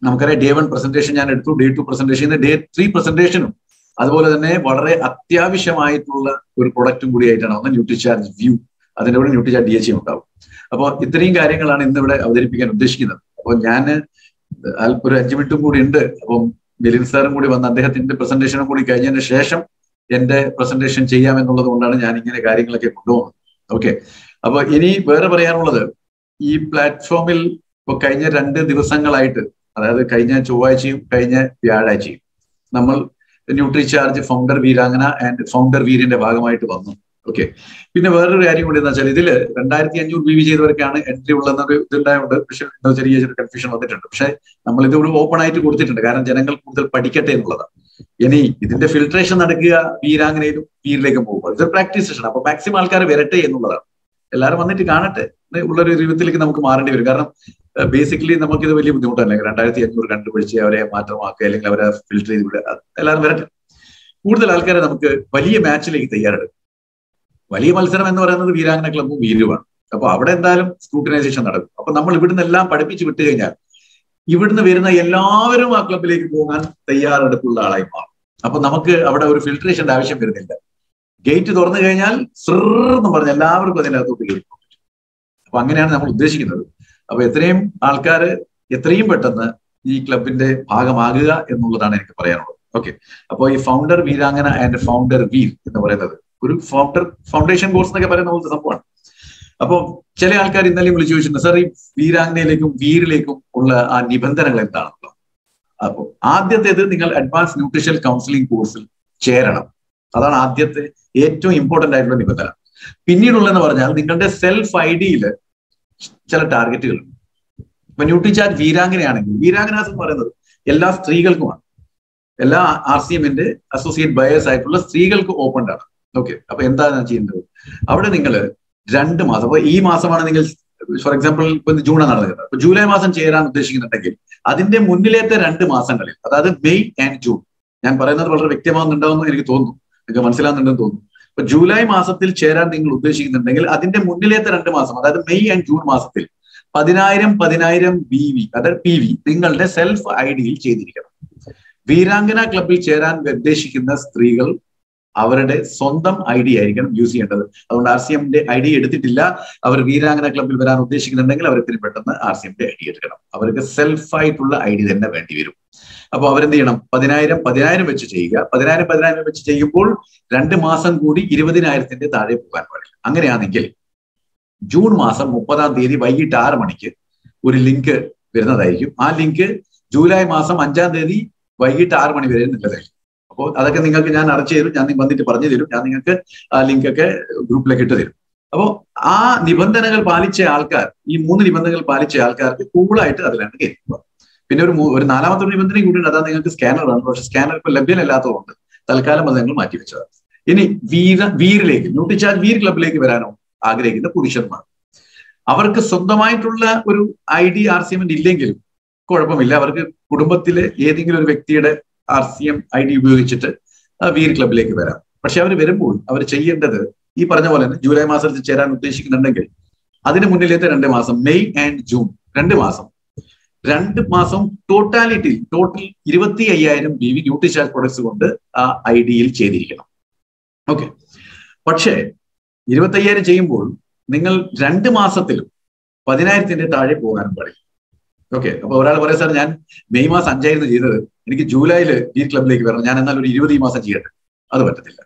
നമുക്കറിയാം ഡേ വൺ പ്രസന്റേഷൻ ഞാൻ എടുത്തു ഡേ ടു പ്രസന്റേഷൻ ഇന്ന് ഡേ ത്രീ പ്രസന്റേഷനും അതുപോലെ തന്നെ വളരെ അത്യാവശ്യമായിട്ടുള്ള ഒരു പ്രൊഡക്റ്റും കൂടി ആയിട്ടാണ് ഒന്ന് ന്യൂട്രിചാർജ് വ്യൂ അതിന്റെ കൂടെ ന്യൂട്രിചാർജ് ഡി എച്ച് ഉണ്ടാവും. അപ്പോൾ ഇത്രയും കാര്യങ്ങളാണ് ഇന്ന് ഇവിടെ അവതരിപ്പിക്കാൻ ഉദ്ദേശിക്കുന്നത്. അപ്പോൾ ഞാൻ ഒരു അഞ്ചു മിനിറ്റും കൂടി ഉണ്ട്. അപ്പം ബിലിൻ സാറും കൂടി വന്ന് അദ്ദേഹത്തിന്റെ പ്രസന്റേഷനും കൂടി കഴിഞ്ഞതിന് ശേഷം എന്റെ പ്രസന്റേഷൻ ചെയ്യാമെന്നുള്ളത് കൊണ്ടാണ് ഞാൻ ഇങ്ങനെ കാര്യങ്ങളൊക്കെ കൊണ്ടുപോകുന്നത്. ഓക്കെ. അപ്പൊ ഇനി വേറെ പറയാനുള്ളത്. ഈ പ്ലാറ്റ്ഫോമിൽ ഇപ്പൊ കഴിഞ്ഞ രണ്ട് ദിവസങ്ങളായിട്ട് അതായത് കഴിഞ്ഞ ചൊവ്വാഴ്ചയും കഴിഞ്ഞ വ്യാഴാഴ്ചയും നമ്മൾ Nutricharge founder Veerangana and founder വീരിന്റെ ഭാഗമായിട്ട് വന്നു. ഓക്കെ പിന്നെ വേറൊരു കാര്യം കൂടി എന്ന് വെച്ചാൽ ഇതിൽ രണ്ടായിരത്തി അഞ്ഞൂറ് ബി വി ചെയ്തവർക്കാണ് എൻട്രി ഉള്ളതെന്നൊരു ഇതുണ്ടായതുകൊണ്ട് പക്ഷേ ചെറിയ ചെറിയ കൺഫ്യൂഷൻ വന്നിട്ടുണ്ട്. പക്ഷേ നമ്മൾ ഇത് ഒരു ഓപ്പൺ ആയിട്ട് കൊടുത്തിട്ടുണ്ട്. കാരണം ജനങ്ങൾ കൂടുതൽ പഠിക്കട്ടെ എന്നുള്ളതാണ്. ഇനി ഇതിന്റെ ഫിൽട്രേഷൻ നടക്കുക വീരാങ്ങനയിലും വീരിലേക്കും പോകുമ്പോൾ. ഇതൊരു പ്രാക്ടീസ് സെഷൻ അപ്പൊ മാക്സിമം ആൾക്കാർ വരട്ടെ എന്നുള്ളതാണ്. എല്ലാവരും വന്നിട്ട് കാണട്ടെ. ഉള്ളൊരു രൂപത്തിലേക്ക് നമുക്ക് മാറേണ്ടി വരും. കാരണം ബേസിക്കലി നമുക്ക് ഇത് വലിയ ബുദ്ധിമുട്ടല്ലേ. രണ്ടായിരത്തി അഞ്ഞൂറ് കണ്ടുപിടിച്ച് അവരെ മാറ്റമാക്കുക അല്ലെങ്കിൽ അവരെ ഫിൽട്ടർ ചെയ്ത് വിടുക. എല്ലാവരും വരട്ടെ. കൂടുതൽ ആൾക്കാരെ നമുക്ക് വലിയ മാച്ചിലേക്ക് തയ്യാറെടുക്കും. വലിയ മത്സരം എന്ന് പറയുന്നത് വീരാംഗന ക്ലബും വീരുവാണ് അപ്പൊ അവിടെ എന്തായാലും സ്ക്രൂട്ടിനൈസേഷൻ നടക്കും. അപ്പൊ നമ്മൾ ഇവിടുന്ന് എല്ലാം പഠിപ്പിച്ച് വിട്ടു കഴിഞ്ഞാൽ ഇവിടുന്ന് വരുന്ന എല്ലാവരും ആ ക്ലബിലേക്ക് പോകാൻ തയ്യാറെടുപ്പുള്ള ആളായി മാറും. അപ്പൊ നമുക്ക് അവിടെ ഒരു ഫിൽട്രേഷന്റെ ആവശ്യം വരുന്നില്ല. ഗേറ്റ് തുറന്നു കഴിഞ്ഞാൽ എന്ന് പറഞ്ഞ എല്ലാവർക്കും അതിനകത്തോട്ട് കയറി പോകും അപ്പൊ അങ്ങനെയാണ് നമ്മൾ ഉദ്ദേശിക്കുന്നത്. അപ്പൊ എത്രയും ആൾക്കാർ എത്രയും പെട്ടെന്ന് ഈ ക്ലബിന്റെ ഭാഗമാകുക എന്നുള്ളതാണ് എനിക്ക് പറയാനുള്ളത്. ഓക്കെ അപ്പോൾ ഈ founder Veerangana and founder Veer എന്ന് പറയുന്നത് ഒരു ഫൗണ്ടർ ഫൗണ്ടേഷൻ കോഴ്സ് എന്നൊക്കെ പറയുന്ന പോലത്തെ സംഭവമാണ്. അപ്പോൾ ചില ആൾക്കാർ ഇന്നലെയും വിളിച്ചു ചോദിച്ചിട്ടുണ്ട് സാർ ഈ വീരാംഗനയിലേക്കും വീരിലേക്കും ഉള്ള ആ നിബന്ധനകൾ എന്താണെന്നുള്ളത് അപ്പോൾ ആദ്യത്തേത് നിങ്ങൾ അഡ്വാൻസ് ന്യൂട്രീഷൻ കൗൺസിലിംഗ് കോഴ്സിൽ ചേരണം. അതാണ് ആദ്യത്തെ ഏറ്റവും ഇമ്പോർട്ടന്റ് ആയിട്ടുള്ള നിബന്ധന. പിന്നീടുള്ളതെന്ന് പറഞ്ഞാൽ നിങ്ങളുടെ സെൽഫ് ഐ ഡിയിൽ ചില ടാർഗറ്റുകൾ ഇപ്പൊ ന്യൂട്രി ചാറ്റ് വീരാംഗനയാണെങ്കിൽ വീരാംഗനാസ് എന്ന് പറയുന്നത് എല്ലാ സ്ത്രീകൾക്കുമാണ്. എല്ലാ ആർ സി എമ്മിന്റെ അസോസിയേറ്റ് ബയേഴ്സ് ആയിട്ടുള്ള സ്ത്രീകൾക്ക് ഓപ്പൺ ആണ്. ഓക്കെ അപ്പൊ എന്താണ് ചെയ്യേണ്ടത്? അവിടെ നിങ്ങൾ രണ്ട് മാസം അപ്പൊ ഈ മാസമാണ് നിങ്ങൾ ഫോർ എക്സാമ്പിൾ ഇപ്പൊ ജൂണാണ് നടക്കുന്നത്. അപ്പൊ ജൂലൈ മാസം ചേരാൻ ഉദ്ദേശിക്കുന്നുണ്ടെങ്കിൽ അതിന്റെ മുന്നിലത്തെ രണ്ട് മാസങ്ങളിൽ അതായത് മെയ് ആൻഡ് ജൂൺ ഞാൻ പറയുന്നത് വളരെ വ്യക്തമാകുന്നുണ്ടാവുമെന്ന് എനിക്ക് തോന്നുന്നു. നിങ്ങൾക്ക് മനസ്സിലാകുന്നുണ്ടെന്ന് തോന്നുന്നു. അപ്പൊ ജൂലൈ മാസത്തിൽ ചേരാൻ നിങ്ങൾ ഉദ്ദേശിക്കുന്നുണ്ടെങ്കിൽ അതിന്റെ മുന്നിലത്തെ രണ്ട് മാസം അതായത് മെയ് ആൻഡ് ജൂൺ മാസത്തിൽ പതിനായിരം പതിനായിരം ബി വി അതായത് പി വി നിങ്ങളുടെ സെൽഫ് ഐ ഡിയിൽ ചെയ്തിരിക്കണം. വീരാംഗന ക്ലബിൽ ചേരാൻ ഉദ്ദേശിക്കുന്ന സ്ത്രീകൾ അവരുടെ സ്വന്തം ഐ ഡി ആയിരിക്കണം യൂസ് ചെയ്യേണ്ടത്. അതുകൊണ്ട് ആർ സി എമ്മിന്റെ ഐ ഡി എടുത്തിട്ടില്ല. അവർ വീരാംഗന ക്ലബിൽ വരാൻ ഉദ്ദേശിക്കുന്നുണ്ടെങ്കിൽ അവർ ഇത്തിരി പെട്ടെന്ന് ആർ സി എമ്മിന്റെ ഐ ഡി എടുക്കണം. അവർക്ക് സെൽഫായിട്ടുള്ള ഐ ഡി തന്നെ വേണ്ടി വരും. അപ്പൊ അവരെന്ത് ചെയ്യണം? പതിനായിരം പതിനായിരം വെച്ച് ചെയ്യുക. പതിനായിരം പതിനായിരം വെച്ച് ചെയ്യുമ്പോൾ രണ്ട് മാസം കൂടി ഇരുപതിനായിരത്തിന്റെ താഴെ പോകാൻ പാടില്ല. അങ്ങനെയാണെങ്കിൽ ജൂൺ മാസം മുപ്പതാം തീയതി വൈകിട്ട് ആറ് മണിക്ക് ഒരു ലിങ്ക് വരുന്നതായിരിക്കും. ആ ലിങ്ക് ജൂലൈ മാസം അഞ്ചാം തീയതി വൈകിട്ട് ആറ് മണി വരെ നിലനിൽക്കും. അപ്പോൾ അതൊക്കെ നിങ്ങൾക്ക് ഞാൻ അറച്ചു തരും ഞാൻ വന്നിട്ട് പറഞ്ഞു തരും. ഞാൻ നിങ്ങൾക്ക് ആ ലിങ്കൊക്കെ ഗ്രൂപ്പിലേക്ക് ഇട്ട് തരും. അപ്പോൾ ആ നിബന്ധനകൾ പാലിച്ച ആൾക്കാർ ഈ മൂന്ന് നിബന്ധനകൾ പാലിച്ച ആൾക്കാർക്ക് കൂളായിട്ട് അതിലാണ് കയറ്റുക പിന്നെ ഒരു ഒരു നാലാമത്തെ ഒരു നിബന്ധനയും കൂടിയുണ്ട് അതാ നിങ്ങൾക്ക് സ്കാനറാണ് പക്ഷെ സ്കാനർ ഇപ്പൊ ലഭ്യമല്ലാത്തതുകൊണ്ട് തൽക്കാലം അത് ഞങ്ങൾ മാറ്റിവെച്ചതാണ് ഇനി വീര വീരിലേക്ക് ന്യൂട്രിചാർജ് വീർ ക്ലബിലേക്ക് വരാനോ ആഗ്രഹിക്കുന്ന പുരുഷന്മാർ. അവർക്ക് സ്വന്തമായിട്ടുള്ള ഒരു ഐ ഡി ആർ സി ഇല്ലെങ്കിലും കുഴപ്പമില്ല. അവർക്ക് കുടുംബത്തിലെ ഏതെങ്കിലും ഒരു വ്യക്തിയുടെ R C M I D ഉപയോഗിച്ചിട്ട് വീർ ക്ലബിലേക്ക് വരാം. പക്ഷെ അവർ വരുമ്പോൾ അവർ ചെയ്യേണ്ടത് ഈ പറഞ്ഞ പോലെ തന്നെ ജൂലൈ മാസത്തിൽ ചേരാൻ ഉദ്ദേശിക്കുന്നുണ്ടെങ്കിൽ അതിന് മുന്നിലത്തെ രണ്ട് മാസം മെയ് ആൻഡ് ജൂൺ രണ്ട് മാസം. രണ്ട് മാസം ടോട്ടാലിറ്റി ടോട്ടൽ ഇരുപത്തി അയ്യായിരം ബി വി ന്യൂട്രിചാർജ് പ്രൊഡക്ട്സ് കൊണ്ട് ആ ഐ ഡിയിൽ ചെയ്തിരിക്കണം. ഓക്കെ. പക്ഷേ ഇരുപത്തി അയ്യായിരം ചെയ്യുമ്പോൾ നിങ്ങൾ രണ്ട് മാസത്തിലും പതിനായിരത്തിന്റെ താഴെ പോകാനും പാടില്ല. ഓക്കെ അപ്പൊ ഒരാൾ പറയാം സാർ ഞാൻ മെയ് മാസം അഞ്ചായിരുന്നു ചെയ്തത്. എനിക്ക് ജൂലൈയിൽ ഈ ക്ലബിലേക്ക് വരണം. ഞാൻ എന്നാൽ ഒരു ഇരുപത് ഈ മാസം ചെയ്യട്ടെ. അത് പറ്റത്തില്ല.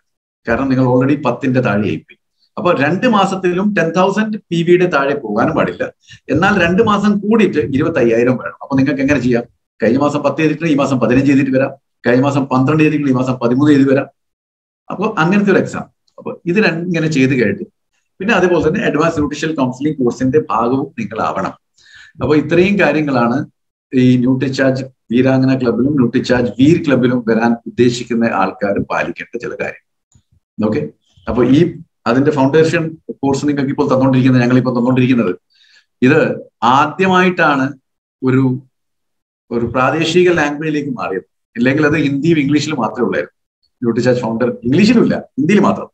കാരണം നിങ്ങൾ ഓൾറെഡി പത്തിന്റെ താഴെ ആയിപ്പോയി. അപ്പൊ രണ്ട് മാസത്തിലും ടെൻ തൗസൻഡ് പി വിയുടെ താഴെ പോകാനും പാടില്ല. എന്നാൽ രണ്ട് മാസം കൂടിയിട്ട് ഇരുപത്തി അയ്യായിരം വേണം അപ്പൊ നിങ്ങൾക്ക് എങ്ങനെ ചെയ്യാം? കഴിഞ്ഞ മാസം പത്ത് ചെയ്തിട്ട് ഈ മാസം പതിനഞ്ച് ചെയ്തിട്ട് വരാം. കഴിഞ്ഞ മാസം പന്ത്രണ്ട് ചെയ്തിട്ട് ഈ മാസം പതിമൂന്ന് ചെയ്ത് വരാം. അപ്പോൾ അങ്ങനത്തെ ഒരു എക്സാം അപ്പൊ ഇത് രണ്ടിങ്ങനെ ചെയ്ത് കഴിഞ്ഞു പിന്നെ അതുപോലെ തന്നെ അഡ്വാൻസ് ന്യൂട്രീഷ്യൽ കൗൺസിലിംഗ് കോഴ്സിന്റെ ഭാഗവും നിങ്ങളാവണം. അപ്പോൾ ഇത്രയും കാര്യങ്ങളാണ് ഈ ന്യൂട്രിചാർജ് വീരാംഗന ക്ലബിലും ന്യൂട്രിചാർജ് വീർ ക്ലബിലും വരാൻ ഉദ്ദേശിക്കുന്ന ആൾക്കാർ പാലിക്കേണ്ട ചില കാര്യം ഓക്കെ അപ്പൊ ഈ അതിന്റെ ഫൗണ്ടേഷൻ കോഴ്സ് നിങ്ങൾക്ക് ഇപ്പോൾ തന്നുകൊണ്ടിരിക്കുന്നത് ഞങ്ങൾ ഇപ്പോൾ തന്നുകൊണ്ടിരിക്കുന്നത് ഇത് ആദ്യമായിട്ടാണ് ഒരു ഒരു പ്രാദേശിക ലാംഗ്വേജിലേക്ക് മാറിയത്. അല്ലെങ്കിൽ അത് ഹിന്ദിയും ഇംഗ്ലീഷിലും മാത്രമേ ഉള്ളായിരുന്നു. ന്യൂട്രിചാർജ് ഫൗണ്ടർ ഇംഗ്ലീഷിലും ഇല്ല ഹിന്ദിയിൽ മാത്രം.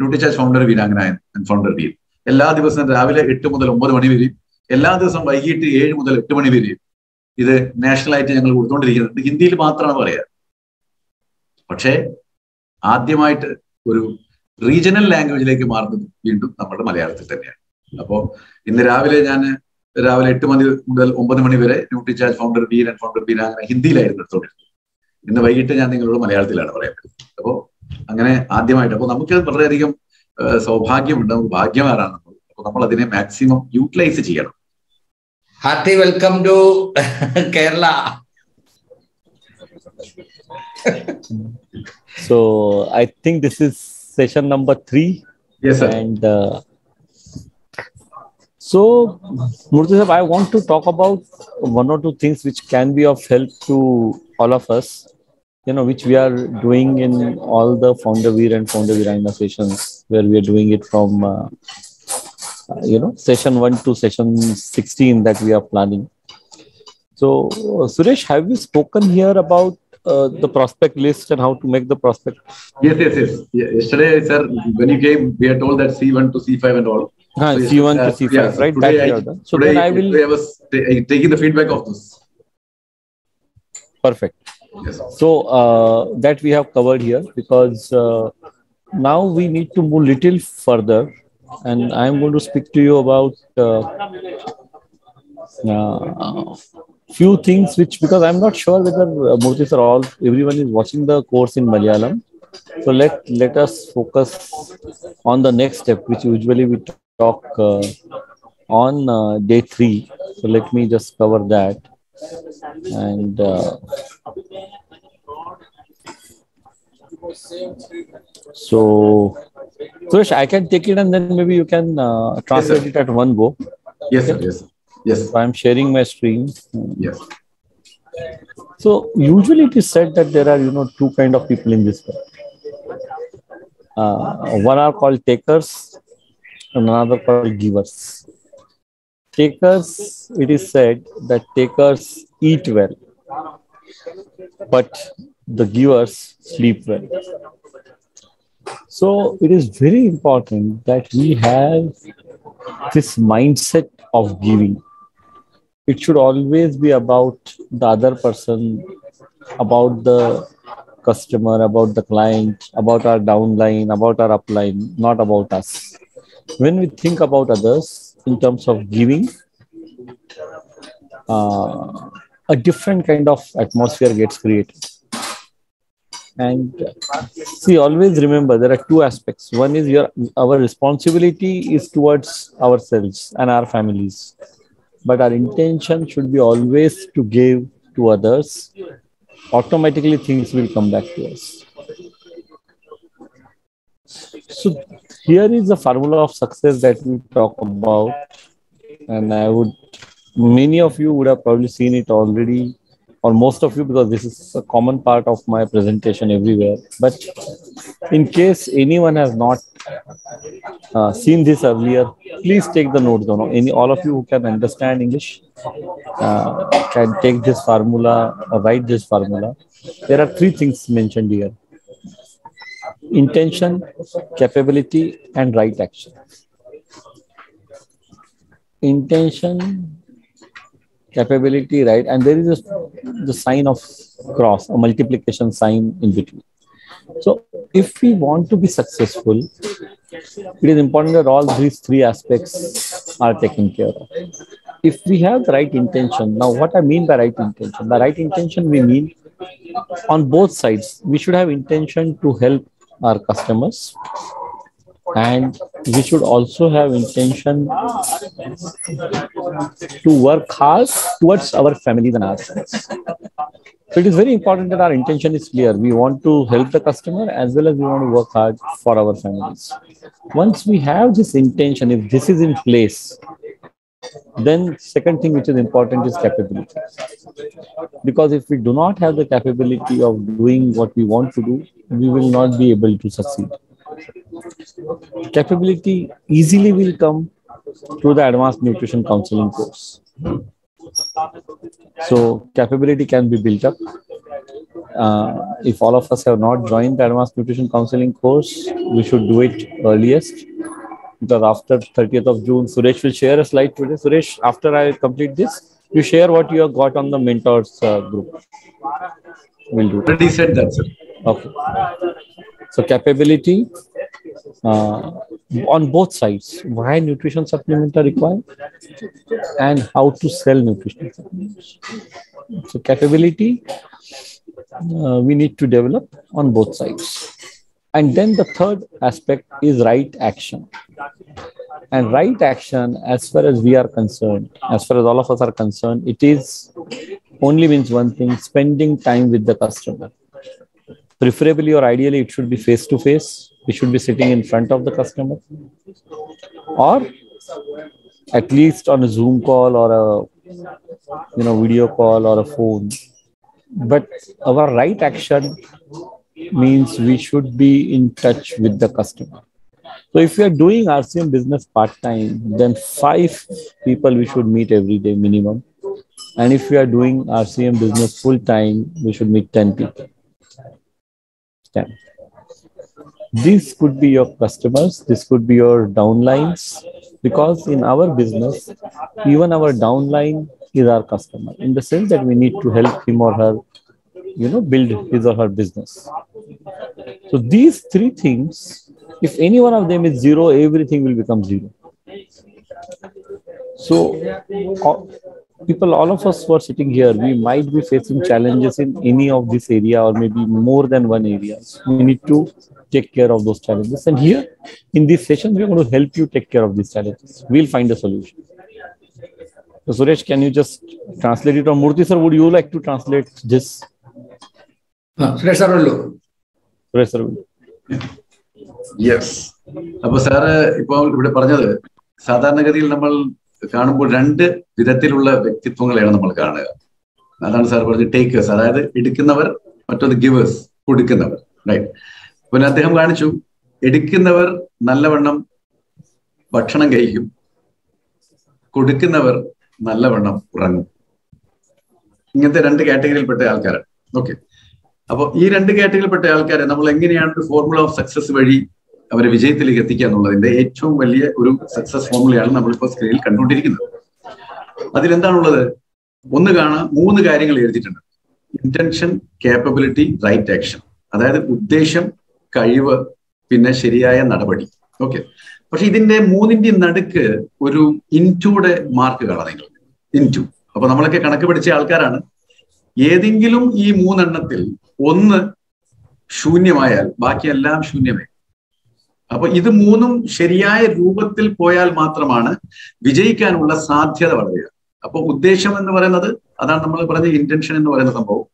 ന്യൂട്രിചാർജ് ഫൗണ്ടർ വീരാങ്കനായ ഫൗണ്ടർ വീർ. എല്ലാ ദിവസവും രാവിലെ എട്ട് മുതൽ ഒമ്പത് മണി വരെയും എല്ലാ ദിവസവും വൈകിട്ട് ഏഴ് മുതൽ എട്ട് മണി വരെയും ഇത് നാഷണലായിട്ട് ഞങ്ങൾ കൊടുത്തുകൊണ്ടിരിക്കുന്നത് ഹിന്ദിയിൽ മാത്രമാണ് പറയുക പക്ഷേ ആദ്യമായിട്ട് ഒരു റീജിയണൽ ലാംഗ്വേജിലേക്ക് മാറുന്നത് വീണ്ടും നമ്മുടെ മലയാളത്തിൽ തന്നെയാണ്. അപ്പോൾ ഇന്ന് രാവിലെ ഞാൻ രാവിലെ എട്ട് മണി മുതൽ ഒമ്പത് മണി വരെ Nutricharge founder Veer and founder Veer അങ്ങനെ ഹിന്ദിയിലായിരുന്നു എടുത്തോണ്ടിരുന്നത്. ഇന്ന് വൈകിട്ട് ഞാൻ നിങ്ങളോട് മലയാളത്തിലാണ് പറയാൻ അപ്പോൾ അങ്ങനെ ആദ്യമായിട്ട്. അപ്പോൾ നമുക്ക് വളരെയധികം സൗഭാഗ്യമുണ്ട്. നമുക്ക് ഭാഗ്യമാരാണ് നമ്മൾ അപ്പോൾ നമ്മൾ അതിനെ മാക്സിമം യൂട്ടിലൈസ് ചെയ്യണം hearty welcome to Kerala so I think this is session number three. Yes, sir. And uh, so, Murthy sir, I want to talk about one or two things which can be of help to all of us. You know, which we are doing in all the Founder Veer and Founder Viranga sessions, where we are doing it from, uh, you know, session one to session 16 that we are planning. So, uh, Suresh, have you spoken here about uh, the prospect list and how to make the prospect? Yes, yes, yes. Yeah, yesterday, sir, when you came, we are told that C1 to C5 and all. Huh, So, C1 uh, to C5, yeah, right? Today, I. So today, then I will. I was ta- taking the feedback of this. perfect. Yes. So uh, that we have covered here because uh, now we need to move little further, and I am going to speak to you about uh, uh, few things which because I'm not sure whether uh, Murthy sir all everyone is watching the course in Malayalam. So let let us focus on the next step, which usually we talk uh, on uh, day three. So let me just cover that and. Uh, so, Suresh, I can take it and then maybe you can uh, translate sir. it at one go. Yes, sir. Yes. sir. Yes. So I'm sharing my screen. Yes. So usually it is said that there are, you know, two kind of people in this world. Uh, one are called takers and another called givers. Takers, it is said that takers eat well, but the givers sleep well. So it is very important that we have this mindset of giving. It should always be about the other person, about the customer, about the client, about our downline, about our upline, not about us. When we think about others in terms of giving, uh, a different kind of atmosphere gets created. And see, always remember there are two aspects. One is your our responsibility is towards ourselves and our families, but our intention should be always to give to others. Automatically, things will come back to us. So here is the formula of success that we talk about, and I would many of you would have probably seen it already or most of you because this is a common part of my presentation everywhere. But in case anyone has not uh, seen this earlier please take the notes down. Any all of you who can understand english uh, can take this formula or write this formula. There are three things mentioned here. Intention capability and right action. Intention capability right? And there is a, the sign of cross a multiplication sign in between. So if we want to be successful it is important that all these three aspects are taken care of. If we have the right intention now what i mean by right intention? By right intention we mean on both sides we should have intention to help our customers and we should also have intention to work hard towards our families and ourselves. So it is very important that our intention is clear. We want to help the customer as well as we want to work hard for our families. Once we have this intention, if this is in place, then second thing which is important is capability. Because if we do not have the capability of doing what we want to do, we will not be able to succeed capability easily will come through the advanced nutrition counseling course. So capability can be built up. Uh, if all of us have not joined the advanced nutrition counseling course we should do it earliest. Because after 30th of june suresh will share a slide today. Suresh after i complete this you share what you have got on the mentors uh, group. We'll do Already said that, sir. Okay. So capability uh, on both sides, why nutrition supplements are required and how to sell nutrition supplements. So capability uh, we need to develop on both sides. And then the third aspect is right action. And right action, as far as we are concerned, as far as all of us are concerned, it is only means one thing spending time with the customer preferably or ideally it should be face to face we should be sitting in front of the customer. Or at least on a zoom call or a you know video call or a phone. But our right action means we should be in touch with the customer. So if we are doing rcm business part time then five people we should meet every day minimum. And if we are doing rcm business full time we should meet 10 people 10. These could be your customers, this could be your downlines, because in our business, even our downline is our customer in the sense that we need to help him or her you know, build his or her business. So these three things, if any one of them is zero, everything will become zero. So all- people, all of us who are sitting here, we might be facing challenges in any of this area or maybe more than one area. We need to take care of those challenges. And here in this session, we're going to help you take care of these challenges. We'll find a solution. So Suresh, can you just translate it or Murthy sir, would you like to translate this? ആ, Suresh സാറുള്ളൂ Suresh sir, will- yes അപ്പൊ സാറ് ഇപ്പോൾ ഇവിടെ പറഞ്ഞത് സാധാരണഗതിയിൽ നമ്മൾ കാണുമ്പോൾ രണ്ട് വിധത്തിലുള്ള വ്യക്തിത്വങ്ങളെയാണ് നമ്മൾ കാണുക. അതാണ് സാർ പറഞ്ഞത് ടേക്കേഴ്സ് അതായത് എടുക്കുന്നവർ മറ്റൊന്ന് ഗിവേഴ്സ് കൊടുക്കുന്നവർ റൈറ്റ് പിന്നെ അദ്ദേഹം കാണിച്ചു എടുക്കുന്നവർ നല്ലവണ്ണം ഭക്ഷണം കഴിക്കും കൊടുക്കുന്നവർ നല്ലവണ്ണം ഉറങ്ങും. ഇങ്ങനത്തെ രണ്ട് കാറ്റഗറിയിൽപ്പെട്ട ആൾക്കാരാണ്. ഓക്കെ അപ്പോൾ ഈ രണ്ട് കാറ്റഗറിയിൽപ്പെട്ട ആൾക്കാരെ നമ്മൾ എങ്ങനെയാണ് ഒരു ഫോർമുല ഓഫ് സക്സസ് വഴി അവരെ വിജയത്തിലേക്ക് എത്തിക്കുക എന്നുള്ളതിന്റെ ഏറ്റവും വലിയ ഒരു സക്സസ് ഫോർമുലയാണ് നമ്മളിപ്പോൾ സ്ക്രീനിൽ കണ്ടുകൊണ്ടിരിക്കുന്നത്. അതിലെന്താണുള്ളത്? ഒന്ന് കാണാം മൂന്ന് കാര്യങ്ങൾ എഴുതിയിട്ടുണ്ട്. ഇന്റൻഷൻ കേപ്പബിലിറ്റി റൈറ്റ് ആക്ഷൻ അതായത് ഉദ്ദേശം കഴിവ് പിന്നെ ശരിയായ നടപടി. ഓക്കെ പക്ഷെ ഇതിന്റെ മൂന്നിന്റെ നടുക്ക് ഒരു ഇന്റൂടെ മാർക്ക് കാണാം നിങ്ങൾ ഇന്റു അപ്പൊ നമ്മളൊക്കെ കണക്ക് പിടിച്ച ആൾക്കാരാണ്. ഏതെങ്കിലും ഈ മൂന്നെണ്ണത്തിൽ ഒന്ന് ശൂന്യമായാൽ ബാക്കിയെല്ലാം ശൂന്യമേ. അപ്പൊ ഇത് മൂന്നും ശരിയായ രൂപത്തിൽ പോയാൽ മാത്രമാണ് വിജയിക്കാനുള്ള സാധ്യത വളരുക. അപ്പൊ ഉദ്ദേശം എന്ന് പറയുന്നത് അതാണ് നമ്മൾ പറഞ്ഞ ഇന്റൻഷൻ എന്ന് പറയുന്ന സംഭവം.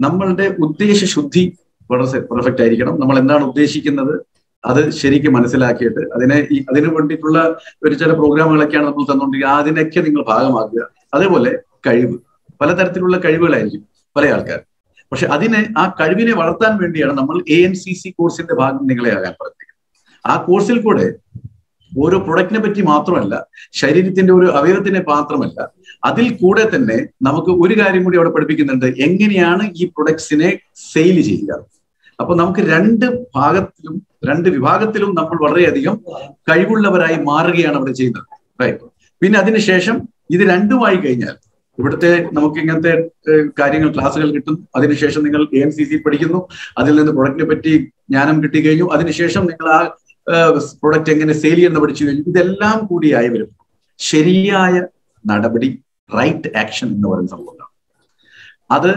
നമ്മളുടെ ഉദ്ദേശ ശുദ്ധി വളരെ പെർഫെക്റ്റ് ആയിരിക്കണം. നമ്മൾ എന്താണ് ഉദ്ദേശിക്കുന്നത് അത് ശരിക്കും മനസ്സിലാക്കിയിട്ട് അതിനെ ഈ അതിനു വേണ്ടിയിട്ടുള്ള ഒരു ചില പ്രോഗ്രാമുകളൊക്കെയാണ് നമ്മൾ തന്നുകൊണ്ടിരിക്കുക. അതിനൊക്കെ നിങ്ങൾ ഭാഗമാക്കുക. അതേപോലെ കഴിവ്. പലതരത്തിലുള്ള കഴിവുകളായിരിക്കും പല ആൾക്കാർ. പക്ഷെ അതിനെ ആ കഴിവിനെ വളർത്താൻ വേണ്ടിയാണ് നമ്മൾ എ എൻ സി സി കോഴ്സിന്റെ ഭാഗം നിങ്ങളെ ആകാൻ പറഞ്ഞത്. ആ കോഴ്സിൽ കൂടെ ഓരോ പ്രൊഡക്റ്റിനെ പറ്റി മാത്രമല്ല ശരീരത്തിന്റെ ഒരു അവയവത്തിനെ മാത്രമല്ല അതിൽ കൂടെ തന്നെ നമുക്ക് ഒരു കാര്യം കൂടി അവിടെ പഠിപ്പിക്കുന്നുണ്ട്. എങ്ങനെയാണ് ഈ പ്രൊഡക്ട്സിനെ സെയിൽ ചെയ്യുക? അപ്പൊ നമുക്ക് രണ്ട് ഭാഗത്തിലും രണ്ട് വിഭാഗത്തിലും നമ്മൾ വളരെയധികം കഴിവുള്ളവരായി മാറുകയാണ് അവിടെ ചെയ്യുന്നത്. റൈറ്റ് പിന്നെ അതിനുശേഷം ഇത് രണ്ടുമായി കഴിഞ്ഞാൽ ഇവിടുത്തെ നമുക്ക് ഇങ്ങനത്തെ കാര്യങ്ങൾ ക്ലാസ്സുകൾ കിട്ടും. അതിനുശേഷം നിങ്ങൾ എ എം സി സി പഠിക്കുന്നു. അതിൽ നിന്ന് പ്രൊഡക്റ്റിനെ പറ്റി ജ്ഞാനം കിട്ടിക്കഴിഞ്ഞു. അതിനുശേഷം നിങ്ങൾ ആ പ്രൊഡക്റ്റ് എങ്ങനെ സെയിൽ ചെയ്യുന്ന പഠിച്ചു ഇതെല്ലാം കൂടിയായി വരും ശരിയായ നടപടി റൈറ്റ് ആക്ഷൻ എന്ന് പറയുന്ന സംഭവമാണ് അത്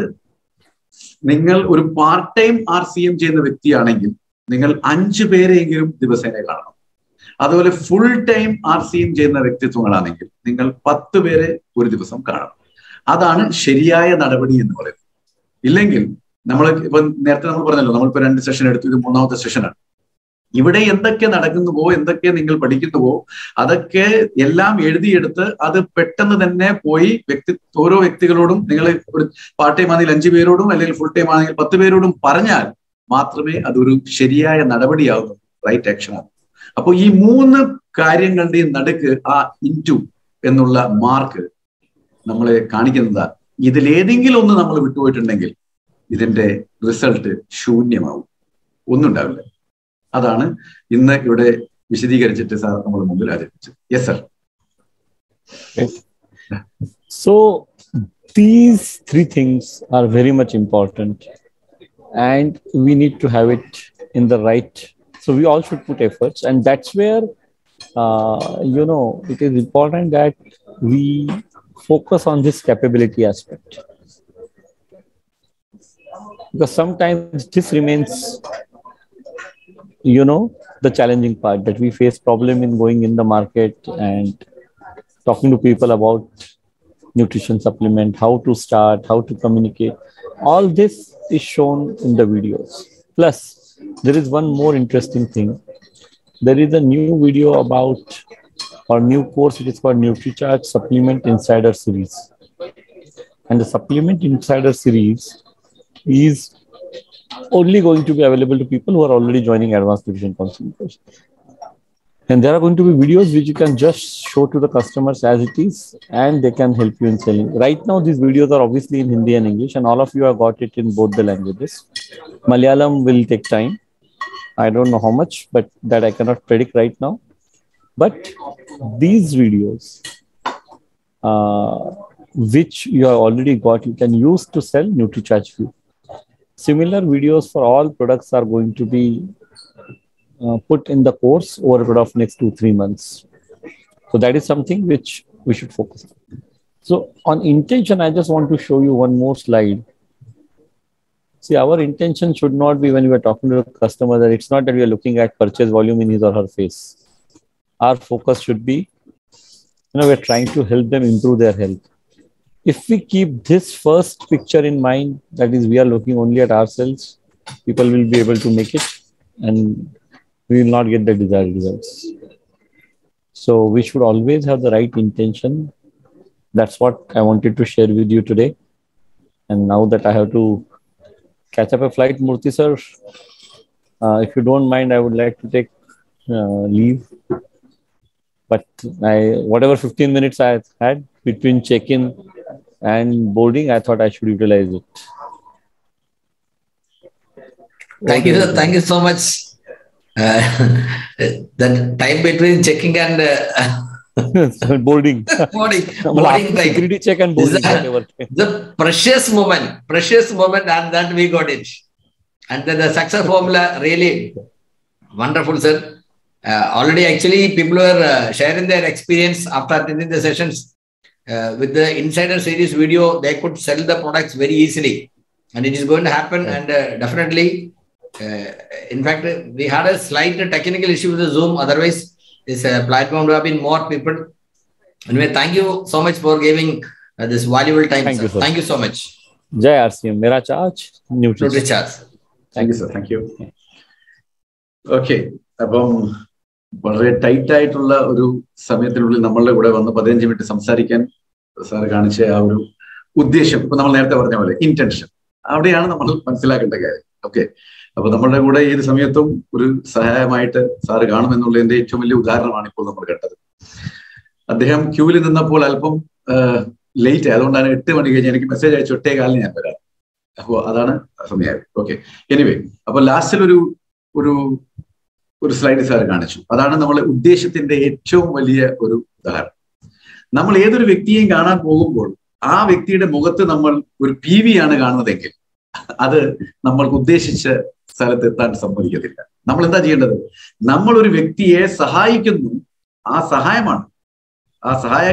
നിങ്ങൾ ഒരു part time R C M ചെയ്യുന്ന വ്യക്തിയാണെങ്കിൽ നിങ്ങൾ അഞ്ചു പേരെയെങ്കിലും ദിവസേന കാണണം. അതുപോലെ full time R C M ചെയ്യുന്ന വ്യക്തിത്വങ്ങളാണെങ്കിൽ നിങ്ങൾ പത്ത് പേരെ ഒരു ദിവസം കാണണം. അതാണ് ശരിയായ നടപടി എന്ന് പറയുന്നത്. ഇല്ലെങ്കിൽ നമ്മൾ ഇപ്പൊ നേരത്തെ നമ്മൾ പറഞ്ഞല്ലോ നമ്മളിപ്പോ രണ്ട് സെഷൻ എടുത്തു ഇത് മൂന്നാമത്തെ സെഷനാണ് ഇവിടെ എന്തൊക്കെ നടക്കുന്നുവോ എന്തൊക്കെ നിങ്ങൾ പഠിക്കുന്നുവോ അതൊക്കെ എല്ലാം എഴുതിയെടുത്ത് അത് പെട്ടെന്ന് തന്നെ പോയി വ്യക്തി ഓരോ വ്യക്തികളോടും നിങ്ങൾ ഒരു പാർട്ട് ടൈം ആണെങ്കിൽ അഞ്ചു പേരോടും അല്ലെങ്കിൽ ഫുൾ ടൈം ആണെങ്കിൽ പത്ത് പേരോടും പറഞ്ഞാൽ മാത്രമേ അതൊരു ശരിയായ നടപടിയാകുന്നു റൈറ്റ് ആക്ഷൻ ആകും അപ്പോൾ ഈ മൂന്ന് കാര്യങ്ങളുടെയും നടുക്ക് ആ ഇന്റു എന്നുള്ള മാർക്ക് നമ്മളെ കാണിക്കുന്നതാ ഇതിലേതെങ്കിലും ഒന്ന് നമ്മൾ വിട്ടുപോയിട്ടുണ്ടെങ്കിൽ ഇതിന്റെ റിസൾട്ട് ശൂന്യമാവും. ഒന്നും ഉണ്ടാവില്ല അതാണ് ഇന്ന് ഇവിടെ വിശദീകരിച്ചിട്ട് സാർ നമ്മൾ മുമ്പിൽ ആചരിച്ചത് yes sir So these three things are very much important and we need to have it in the right so we all should put efforts and that's where uh, you know it is important that we focus on this capability aspect because sometimes this remains you know the challenging part that we face problem in going in the market and talking to people about nutrition supplement how to start how to communicate. All this is shown in the videos. Plus there is one more interesting thing. There is a new video about or new course it is called nutricharge supplement insider series. And the supplement insider series is only going to be available to people who are already joining advanced division counseling course. And there are going to be videos which you can just show to the customers as it is and they can help you in selling. Right now these videos are obviously in hindi and english and all of you have got it in both the languages. Malayalam will take time. I don't know how much but that i cannot predict right now. But these videos uh, which you have already got you can use to sell nutricharge view Similar videos for all products are going to be uh, put in the course over a period of next two, three months. So that is something which we should focus on. So on intention, I just want to show you one more slide. See, our intention should not be when we are talking to a customer that it's not that we are looking at purchase volume in his or her face. Our focus should be, you know, we're trying to help them improve their health. If we keep this first picture in mind, that is, we are looking only at ourselves, people will be able to make it and we will not get the desired results. So we should always have the right intention. That's what I wanted to share with you today. And now that I have to catch up a flight, Murthy sir, uh, if you don't mind, I would like to take uh, leave. But I, whatever 15 minutes I had between check-in and boarding, I thought I should utilize it. Thank you, sir. Thank you so much. Uh, the time between checking and uh, boarding. boarding, boarding time. security check and boarding, whatever. The precious moment, precious moment, and that we got it. And then the success formula really wonderful, sir. Uh, already, actually, people were uh, sharing their experience after attending the sessions Uh, with the insider series video, they could sell the products very easily, and it is going to happen. And uh, definitely, uh, in fact, uh, we had a slight technical issue with the Zoom. Otherwise, this uh, platform would have been more people. Anyway, thank you so much for giving uh, this valuable time. Thank sir. you, sir. Thank you so much. Jai RCM, मेरा charge, nutrition. Nutri Charles. Thank you sir thank you okay അപ്പം വളരെ ടൈറ്റ് ആയിട്ടുള്ള ഒരു സമയത്തിനുള്ളിൽ നമ്മളുടെ കൂടെ വന്ന് പതിനഞ്ച് മിനിറ്റ് സംസാരിക്കാൻ സാർ കാണിച്ച ആ ഒരു ഉദ്ദേശം ഇപ്പൊ നമ്മൾ നേരത്തെ പറഞ്ഞ പോലെ ഇന്റൻഷൻ അവിടെയാണ് നമ്മൾ മനസ്സിലാക്കേണ്ട കാര്യം. ഓക്കെ അപ്പൊ നമ്മളുടെ കൂടെ ഏത് സമയത്തും ഒരു സഹായമായിട്ട് സാറ് കാണുമെന്നുള്ളതിന്റെ ഏറ്റവും വലിയ ഉദാഹരണമാണ് ഇപ്പോൾ നമ്മൾ കണ്ടത്. അദ്ദേഹം ക്യൂവിൽ നിന്നപ്പോൾ അല്പം ലേറ്റ് അതുകൊണ്ടാണ് എട്ട് മണി കഴിഞ്ഞ് എനിക്ക് മെസ്സേജ് അയച്ചു ഒട്ടേ കാലിന് ഞാൻ വരാം അപ്പോൾ അതാണ് സമയം. ഓക്കെ എനിവേ അപ്പൊ ലാസ്റ്റിൽ ഒരു ഒരു ഒരു സ്ലൈഡ് സാർ കാണിച്ചു. അതാണ് നമ്മളെ ഉദ്ദേശത്തിന്റെ ഏറ്റവും വലിയ ഒരു ഉദാഹരണം. നമ്മൾ ഏതൊരു വ്യക്തിയെയും കാണാൻ പോകുമ്പോൾ ആ വ്യക്തിയുടെ മുഖത്ത് നമ്മൾ ഒരു പി വി ആണ് കാണുന്നതെങ്കിൽ അത് നമ്മൾക്ക് ഉദ്ദേശിച്ച സ്ഥലത്ത് എത്താൻ സമ്മതിക്കത്തില്ല. നമ്മൾ എന്താ ചെയ്യേണ്ടത്? നമ്മൾ ഒരു വ്യക്തിയെ സഹായിക്കുന്നു. ആ സഹായമാണ്. ആ സഹായ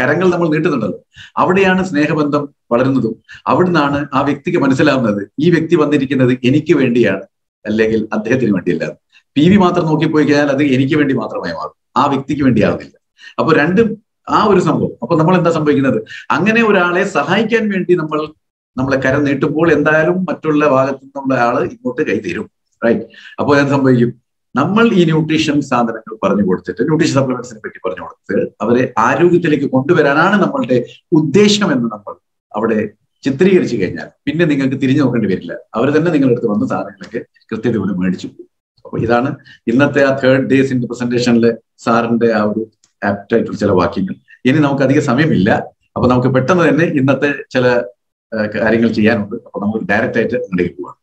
കരങ്ങൾ നമ്മൾ നീട്ടുന്നുണ്ടല്ലോ. അവിടെയാണ് സ്നേഹബന്ധം വളരുന്നതും. അവിടുന്നാണ് ആ വ്യക്തിക്ക് മനസ്സിലാവുന്നത്. ഈ വ്യക്തി വന്നിരിക്കുന്നത് എനിക്ക് വേണ്ടിയാണ് അല്ലെങ്കിൽ അദ്ദേഹത്തിന് വേണ്ടിയല്ല. പി വി മാത്രം നോക്കിപ്പോയി കഴിഞ്ഞാൽ അത് എനിക്ക് വേണ്ടി മാത്രമായി മാറും. ആ വ്യക്തിക്ക് വേണ്ടി വേണ്ടിയാവുന്നില്ല അപ്പൊ രണ്ടും ആ ഒരു സംഭവം. അപ്പൊ നമ്മൾ എന്താ സംഭവിക്കുന്നത്? അങ്ങനെ ഒരാളെ സഹായിക്കാൻ വേണ്ടി നമ്മൾ നമ്മളെ കരം നീട്ടുമ്പോൾ എന്തായാലും മറ്റുള്ള ഭാഗത്തു നിന്നുള്ള ആൾ ഇങ്ങോട്ട് കൈ തരും റൈറ്റ് അപ്പോൾ എന്ത് സംഭവിക്കും? നമ്മൾ ഈ ന്യൂട്രീഷൻ സാധനങ്ങൾ പറഞ്ഞു കൊടുത്തിട്ട് ന്യൂട്രീഷൻ സപ്ലിമെന്റ്സിനെ പറ്റി പറഞ്ഞു കൊടുത്ത് അവരെ ആരോഗ്യത്തിലേക്ക് കൊണ്ടുവരാനാണ് നമ്മളുടെ ഉദ്ദേശം എന്ന് നമ്മൾ അവിടെ ചിത്രീകരിച്ചു കഴിഞ്ഞാൽ. പിന്നെ നിങ്ങൾക്ക് തിരിഞ്ഞു നോക്കേണ്ടി വരില്ല. അവർ തന്നെ നിങ്ങളുടെ അടുത്ത് വന്ന സാധനങ്ങളൊക്കെ കൃത്യതയോടെ മേടിച്ചു പോകും. അപ്പൊ ഇതാണ് ഇന്നത്തെ ആ തേർഡ് ഡേസിന്റെ പ്രസന്റേഷനിലെ സാറിന്റെ ആ ഒരു ആപ്റ്റ് ആയിട്ടുള്ള ചില വാക്യങ്ങൾ ഇനി നമുക്ക് അധിക സമയമില്ല. അപ്പൊ നമുക്ക് പെട്ടെന്ന് തന്നെ ഇന്നത്തെ ചില കാര്യങ്ങൾ ചെയ്യാനുണ്ട്. അപ്പൊ നമുക്ക് ഡയറക്റ്റ് ആയിട്ട് അങ്ങോട്ടേക്ക് പോവാം.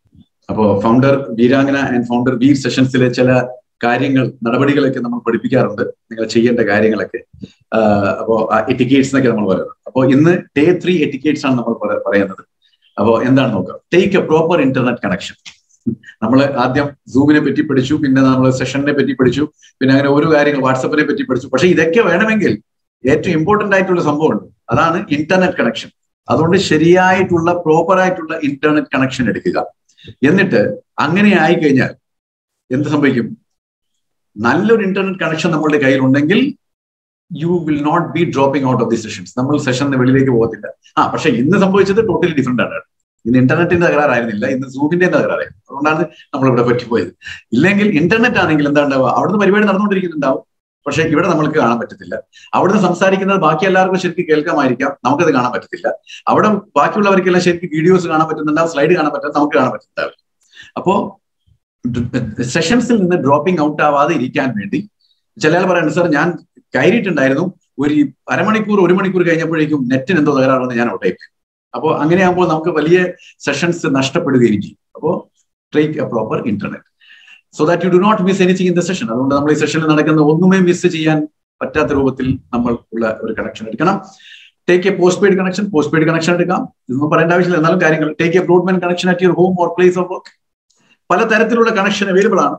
അപ്പോ founder Veerangana and founder Veer സെഷൻസിലെ ചില കാര്യങ്ങൾ നടപടികളൊക്കെ നമ്മൾ പഠിപ്പിക്കാറുണ്ട്. നിങ്ങൾ ചെയ്യേണ്ട കാര്യങ്ങളൊക്കെ. അപ്പോ എറ്റിക്കേറ്റ്സ് എന്നൊക്കെ നമ്മൾ പറയുന്നത്. അപ്പോൾ ഇന്ന് ഡേ ത്രീ എറ്റിക്കേറ്റ്സ് ആണ് നമ്മൾ പറയുന്നത്. അപ്പോ എന്താണ് നോക്കാം? Take a proper internet connection നമ്മൾ ആദ്യം സൂമിനെ പറ്റി പഠിച്ചു പിന്നെ നമ്മൾ സെഷനെ പറ്റി പഠിച്ചു പിന്നെ അങ്ങനെ ഓരോ കാര്യങ്ങൾ വാട്സപ്പിനെ പറ്റി പഠിച്ചു. പക്ഷെ ഇതൊക്കെ വേണമെങ്കിൽ ഏറ്റവും ഇമ്പോർട്ടന്റ് ആയിട്ടുള്ള സംഭവമുണ്ട്. അതാണ് ഇന്റർനെറ്റ് കണക്ഷൻ അതുകൊണ്ട് ശരിയായിട്ടുള്ള പ്രോപ്പർ ആയിട്ടുള്ള ഇന്റർനെറ്റ് കണക്ഷൻ എടുക്കുക. എന്നിട്ട് അങ്ങനെ ആയി കഴിഞ്ഞാൽ എന്ത് സംഭവിക്കും? നല്ലൊരു ഇന്റർനെറ്റ് കണക്ഷൻ നമ്മളുടെ കയ്യിൽ ഉണ്ടെങ്കിൽ you will not be dropping out of the sessions നമ്മൾ സെഷന് വെളിയിലേക്ക് പോകത്തില്ല. ആ പക്ഷെ ഇന്ന് സംഭവിച്ചത് ടോട്ടലി ഡിഫറെന്റ് ആണ്. ഇന്ന് ഇന്റർനെറ്റിന്റെ തകരാറായിരുന്നില്ല ഇന്ന് സൂമിന്റെ തകരാറായിരുന്നു അതുകൊണ്ടാണ് നമ്മൾ ഇവിടെ പറ്റിപ്പോയത്. ഇല്ലെങ്കിൽ ഇന്റർനെറ്റ് ആണെങ്കിൽ എന്താ ഉണ്ടാവുക? അവിടുന്ന് പരിപാടി നടന്നുകൊണ്ടിരിക്കുന്നുണ്ടാവും. പക്ഷേ ഇവിടെ നമ്മൾക്ക് കാണാൻ പറ്റത്തില്ല. അവിടുന്ന് സംസാരിക്കുന്നത് ബാക്കി എല്ലാവർക്കും ശരിക്കും കേൾക്കാമായിരിക്കാം. നമുക്കത് കാണാൻ പറ്റത്തില്ല. അവിടെ ബാക്കിയുള്ളവർക്കെല്ലാം ശരിക്കും വീഡിയോസ് കാണാൻ പറ്റുന്നുണ്ടാവും സ്ലൈഡ് കാണാൻ പറ്റാത്ത നമുക്ക് കാണാൻ പറ്റുന്നുണ്ടാവില്ല അപ്പോ സെഷൻസിൽ നിന്ന് ഡ്രോപ്പിംഗ് ഔട്ട് ആവാതെ ഇരിക്കാൻ വേണ്ടി ചില ആൾ സർ സാർ ഞാൻ കയറിയിട്ടുണ്ടായിരുന്നു. ഒരു അരമണിക്കൂർ ഒരു മണിക്കൂർ കഴിഞ്ഞപ്പോഴേക്കും നെറ്റിന് എന്തോ തകരാറുണ്ടെന്ന് ഞാൻ ഔട്ടായി അപ്പോൾ അങ്ങനെയാകുമ്പോൾ നമുക്ക് വലിയ സെഷൻസ് നഷ്ടപ്പെടുകയും ചെയ്യും. അപ്പോൾ take a proper internet so that you do not miss anything in the session അതുകൊണ്ട് നമ്മൾ ഈ സെഷനിൽ നടക്കുന്ന ഒന്നുമേ മിസ് ചെയ്യാൻ പറ്റാത്ത രൂപത്തിൽ നമ്മൾ ഉള്ള ഒരു കണക്ഷൻ എടുക്കണം. Take a post paid connection post paid connection എടുക്കാം. ഇതൊന്നും പറയേണ്ട ആവശ്യമില്ല. എന്നാലും കാര്യങ്ങൾ. Take a broadband connection at your home or place of work പല തരത്തിലുള്ള കണക്ഷൻ അവൈലബിൾ ആണ്.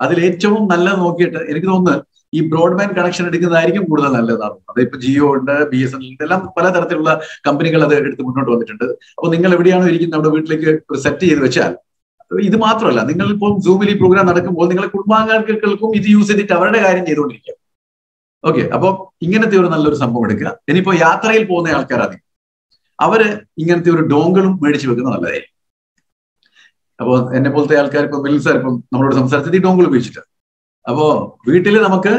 അതിൽ ഏറ്റവും നല്ലത് നോക്കിയിട്ട് എനിക്ക് തോന്നുന്നത് ഈ ബ്രോഡ്ബാൻഡ് കണക്ഷൻ എടുക്കുന്നതായിരിക്കും കൂടുതൽ നല്ലതാണ് അതിപ്പോ ജിയോ ഉണ്ട് ബി എസ് എൻ എൽ എല്ലാം പലതരത്തിലുള്ള കമ്പനികൾ അത് എടുത്ത് മുന്നോട്ട് വന്നിട്ടുണ്ട്. അപ്പൊ നിങ്ങൾ എവിടെയാണോ ഇരിക്കുന്നത് നമ്മുടെ വീട്ടിലേക്ക് സെറ്റ് ചെയ്ത് വെച്ചാൽ ഇത് മാത്രമല്ല നിങ്ങൾ ഇപ്പോൾ സൂമിൽ ഈ പ്രോഗ്രാം നടക്കുമ്പോൾ നിങ്ങളെ കുടുംബാംഗങ്ങൾക്കും ഇത് യൂസ് ചെയ്തിട്ട് അവരുടെ കാര്യം ചെയ്തുകൊണ്ടിരിക്കുക. ഓക്കെ അപ്പൊ ഇങ്ങനത്തെ ഒരു നല്ലൊരു സംഭവം എടുക്കുക. ഇനിയിപ്പോ യാത്രയിൽ പോകുന്ന ആൾക്കാരാണ് അവർ ഇങ്ങനത്തെ ഒരു ഡോങ്കളും മേടിച്ചു വെക്കുന്നത് നല്ലതായിരിക്കും. അപ്പോ എന്നെ പോലത്തെ ആൾക്കാർ ഇപ്പൊ മിൽ സാർ ഇപ്പം നമ്മളോട് സംസാരിച്ചത് ഈ ഡോങ്കൾ ഉപയോഗിച്ചിട്ട് അപ്പോ വീട്ടിൽ നമുക്ക്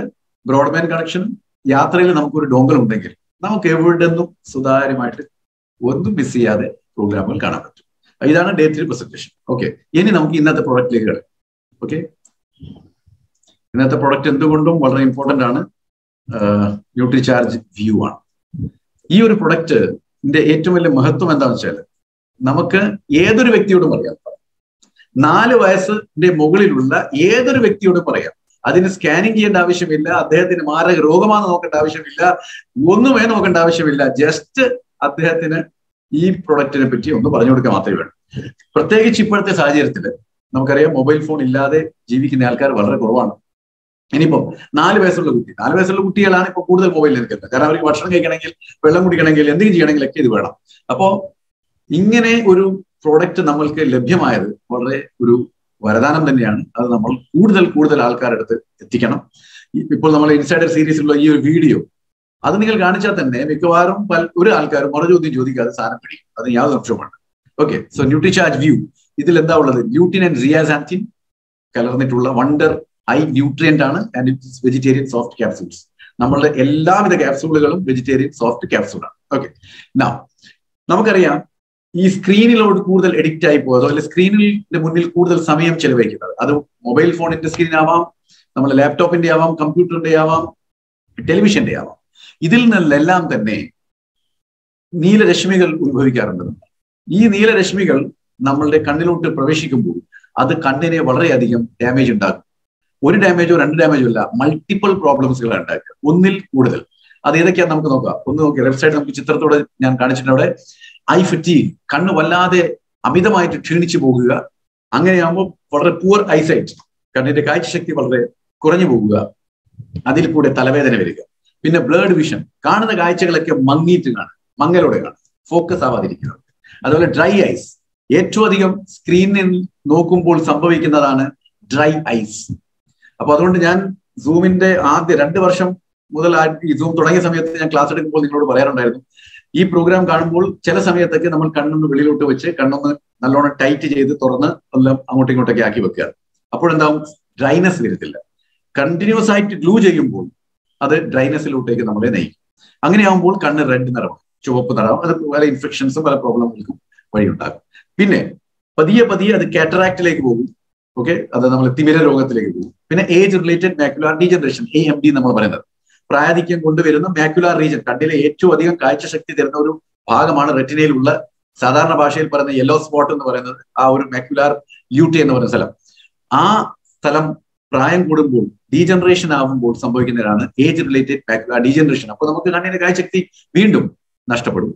ബ്രോഡ്ബാൻഡ് കണക്ഷൻ യാത്രയിൽ നമുക്കൊരു ഡോങ്കൽ ഉണ്ടെങ്കിൽ നമുക്ക് എവിടെ നിന്നും സുതാര്യമായിട്ട് ഒന്നും മിസ് ചെയ്യാതെ പ്രോഗ്രാമുകൾ കാണാൻ പറ്റും. ഇതാണ് ഡേ ത്രീ പ്രസന്റേഷൻ ഓക്കെ ഇനി നമുക്ക് ഇന്നത്തെ പ്രൊഡക്റ്റിലേക്ക് കിടക്കാം. ഓക്കെ ഇന്നത്തെ പ്രൊഡക്റ്റ് എന്തുകൊണ്ടും വളരെ ഇമ്പോർട്ടന്റ് ആണ്. ന്യൂട്രി ചാർജ് വ്യൂ ആണ്. ഈ ഒരു പ്രൊഡക്റ്റിന്റെ ഏറ്റവും വലിയ മഹത്വം എന്താണെന്ന് വെച്ചാൽ നമുക്ക് ഏതൊരു വ്യക്തിയോടും പറയാം. നാല് വയസ്സിന്റെ മുകളിലുള്ള ഏതൊരു വ്യക്തിയോടും പറയാം. അതിന് സ്കാനിങ് ചെയ്യേണ്ട ആവശ്യമില്ല. അദ്ദേഹത്തിന് മാരക രോഗമാണെന്ന് നോക്കേണ്ട ആവശ്യമില്ല. ഒന്നുമേ നോക്കേണ്ട ആവശ്യമില്ല. ജസ്റ്റ് അദ്ദേഹത്തിന് ഈ പ്രൊഡക്റ്റിനെ പറ്റി ഒന്ന് പറഞ്ഞു കൊടുക്കാൻ മാത്രമേ വേണ്ടൂ പ്രത്യേകിച്ച് ഇപ്പോഴത്തെ സാഹചര്യത്തിൽ നമുക്കറിയാം മൊബൈൽ ഫോൺ ഇല്ലാതെ ജീവിക്കുന്ന ആൾക്കാർ വളരെ കുറവാണ്. ഇനിയിപ്പം നാല് വയസ്സുള്ള കുട്ടി നാല് വയസ്സുള്ള കുട്ടികളാണ് ഇപ്പൊ കൂടുതൽ മൊബൈൽ എടുക്കുന്നത് കാരണം അവർക്ക് ഭക്ഷണം കഴിക്കണമെങ്കിൽ വെള്ളം കുടിക്കണമെങ്കിൽ എന്തെങ്കിലും ചെയ്യണമെങ്കിലൊക്കെ ഇത് വേണം. അപ്പോ ഇങ്ങനെ ഒരു പ്രോഡക്റ്റ് നമ്മൾക്ക് ലഭ്യമായത് വളരെ ഒരു വരദാനം തന്നെയാണ്. അത് നമ്മൾ കൂടുതൽ കൂടുതൽ ആൾക്കാരുടെ അടുത്ത് എത്തിക്കണം. ഇപ്പോൾ നമ്മൾ ഇൻസൈഡർ സീരീസിലുള്ള ഈ ഒരു വീഡിയോ അത് നിങ്ങൾ കാണിച്ചാൽ തന്നെ മിക്കവാറും പല ഒരു ആൾക്കാരും മറു ചോദ്യം ചോദിക്കാതെ സാധനം പിടിക്കും. അത് യാതൊരു സംശയമാണ് okay so nutri charge view. ഇതിൽ എന്താ ഉള്ളത്? ന്യൂട്രിൻ ആൻഡ് റിയാസാന്റിൻ കലർന്നിട്ടുള്ള വണ്ടർ ഹൈ ന്യൂട്രിയന്റ് ആണ് and it's vegetarian soft capsules നമ്മളുടെ എല്ലാവിധ ക്യാപ്സൂളുകളും വെജിറ്റേറിയൻ സോഫ്റ്റ് ക്യാപ്സൂളാണ് ഓക്കെ നമുക്കറിയാം ഈ സ്ക്രീനിലോട്ട് കൂടുതൽ എഡിക്റ്റ് ആയി പോയതോ അല്ലെങ്കിൽ സ്ക്രീനിന്റെ മുന്നിൽ കൂടുതൽ സമയം ചെലവഴിക്കുന്നത്. അത് മൊബൈൽ ഫോണിന്റെ സ്ക്രീൻ ആവാം നമ്മുടെ ലാപ്ടോപ്പിന്റെ ആവാം കമ്പ്യൂട്ടറിന്റെ ആവാം ടെലിവിഷന്റെ ആവാം. ഇതിൽ നിന്നെല്ലാം തന്നെ നീലരശ്മികൾ ഉത്ഭവിക്കാറുണ്ട്. ഈ നീലരശ്മികൾ നമ്മളുടെ കണ്ണിലോട്ട് പ്രവേശിക്കുമ്പോൾ അത് കണ്ണിനെ വളരെയധികം ഡാമേജ് ഉണ്ടാക്കും. ഒരു ഡാമേജോ രണ്ട് ഡാമേജോ അല്ല മൾട്ടിപ്പിൾ പ്രോബ്ലംസുകൾ ഉണ്ടാക്കുക. ഒന്നിൽ കൂടുതൽ. അത് ഏതൊക്കെയാണ് നമുക്ക് നോക്കാം. ഒന്ന് നോക്കി ലെഫ്റ്റ് സൈഡ് നമുക്ക് ചിത്രത്തോടെ ഞാൻ കാണിച്ചിട്ടുണ്ട് അവിടെ. ഐ ഫിറ്റീൻ കണ്ണ് വല്ലാതെ അമിതമായിട്ട് ക്ഷീണിച്ചു പോകുക. അങ്ങനെയാകുമ്പോൾ വളരെ പുവർ ഐസൈറ്റ് കണ്ണിന്റെ കാഴ്ചശക്തി വളരെ കുറഞ്ഞു പോകുക. അതിൽ കൂടെ തലവേദന വരിക. പിന്നെ ബ്ലേഡ് വിഷൻ കാണുന്ന കാഴ്ചകളൊക്കെ മങ്ങിയിട്ട് കാണും മങ്ങലോടെ കാണും ഫോക്കസ് ആവാതിരിക്കുക. അതുപോലെ ഡ്രൈ ഐസ് ഏറ്റവും അധികം സ്ക്രീനിൽ നോക്കുമ്പോൾ സംഭവിക്കുന്നതാണ് ഡ്രൈ ഐസ്. അപ്പൊ അതുകൊണ്ട് ഞാൻ സൂമിന്റെ ആദ്യ രണ്ട് വർഷം മുതൽ ഈ സൂം തുടങ്ങിയ സമയത്ത് ഞാൻ ക്ലാസ് എടുക്കുമ്പോൾ നിങ്ങളോട് പറയാറുണ്ടായിരുന്നു ഈ പ്രോഗ്രാം കാണുമ്പോൾ ചില സമയത്തൊക്കെ നമ്മൾ കണ്ണൊന്ന് വെളിയിലോട്ട് വെച്ച് കണ്ണൊന്ന് നല്ലോണം ടൈറ്റ് ചെയ്ത് തുറന്ന് എല്ലാം അങ്ങോട്ടും ഇങ്ങോട്ടൊക്കെ ആക്കി വെക്കുക. അപ്പോഴെന്താവും? ഡ്രൈനസ് വരത്തില്ല. കണ്ടിന്യൂസ് ആയിട്ട് ഗ്ലൂ ചെയ്യുമ്പോൾ അത് ഡ്രൈനസിലോട്ടേക്ക് നമ്മളെ നയിക്കും. അങ്ങനെയാകുമ്പോൾ കണ്ണ് റെഡ് നിറവാണ് ചുവപ്പ് നിറവും അത് പല ഇൻഫെക്ഷൻസും പല പ്രോബ്ലങ്ങൾക്കും വഴിയുണ്ടാകും. പിന്നെ പതിയെ പതിയെ അത് കാറ്ററാക്റ്റിലേക്ക് പോകും. ഓക്കെ അത് നമ്മൾ തിമിര രോഗത്തിലേക്ക് പോകും. പിന്നെ age related macular degeneration A M D നമ്മൾ പറയുന്നത്. പ്രായാധിക്യം കൊണ്ടുവരുന്ന മാക്യുലാർ റീജൻ കണ്ണിലെ ഏറ്റവും അധികം കാഴ്ചശക്തി തരുന്ന ഒരു ഭാഗമാണ് റെറ്റിനയിലുള്ള സാധാരണ ഭാഷയിൽ പറയുന്ന യെല്ലോ സ്പോട്ട് എന്ന് പറയുന്നത് ആ ഒരു മാക്യുലാർ യൂട്ടി എന്ന് പറയുന്ന സ്ഥലം. ആ സ്ഥലം പ്രായം കൂടുമ്പോൾ ഡീജനറേഷൻ ആവുമ്പോൾ സംഭവിക്കുന്നതാണ് ഏജ് റിലേറ്റഡ് മാക്യുലാർ ഡീജനറേഷൻ അപ്പൊ നമുക്ക് കണ്ണിന്റെ കാഴ്ചശക്തി വീണ്ടും നഷ്ടപ്പെടും.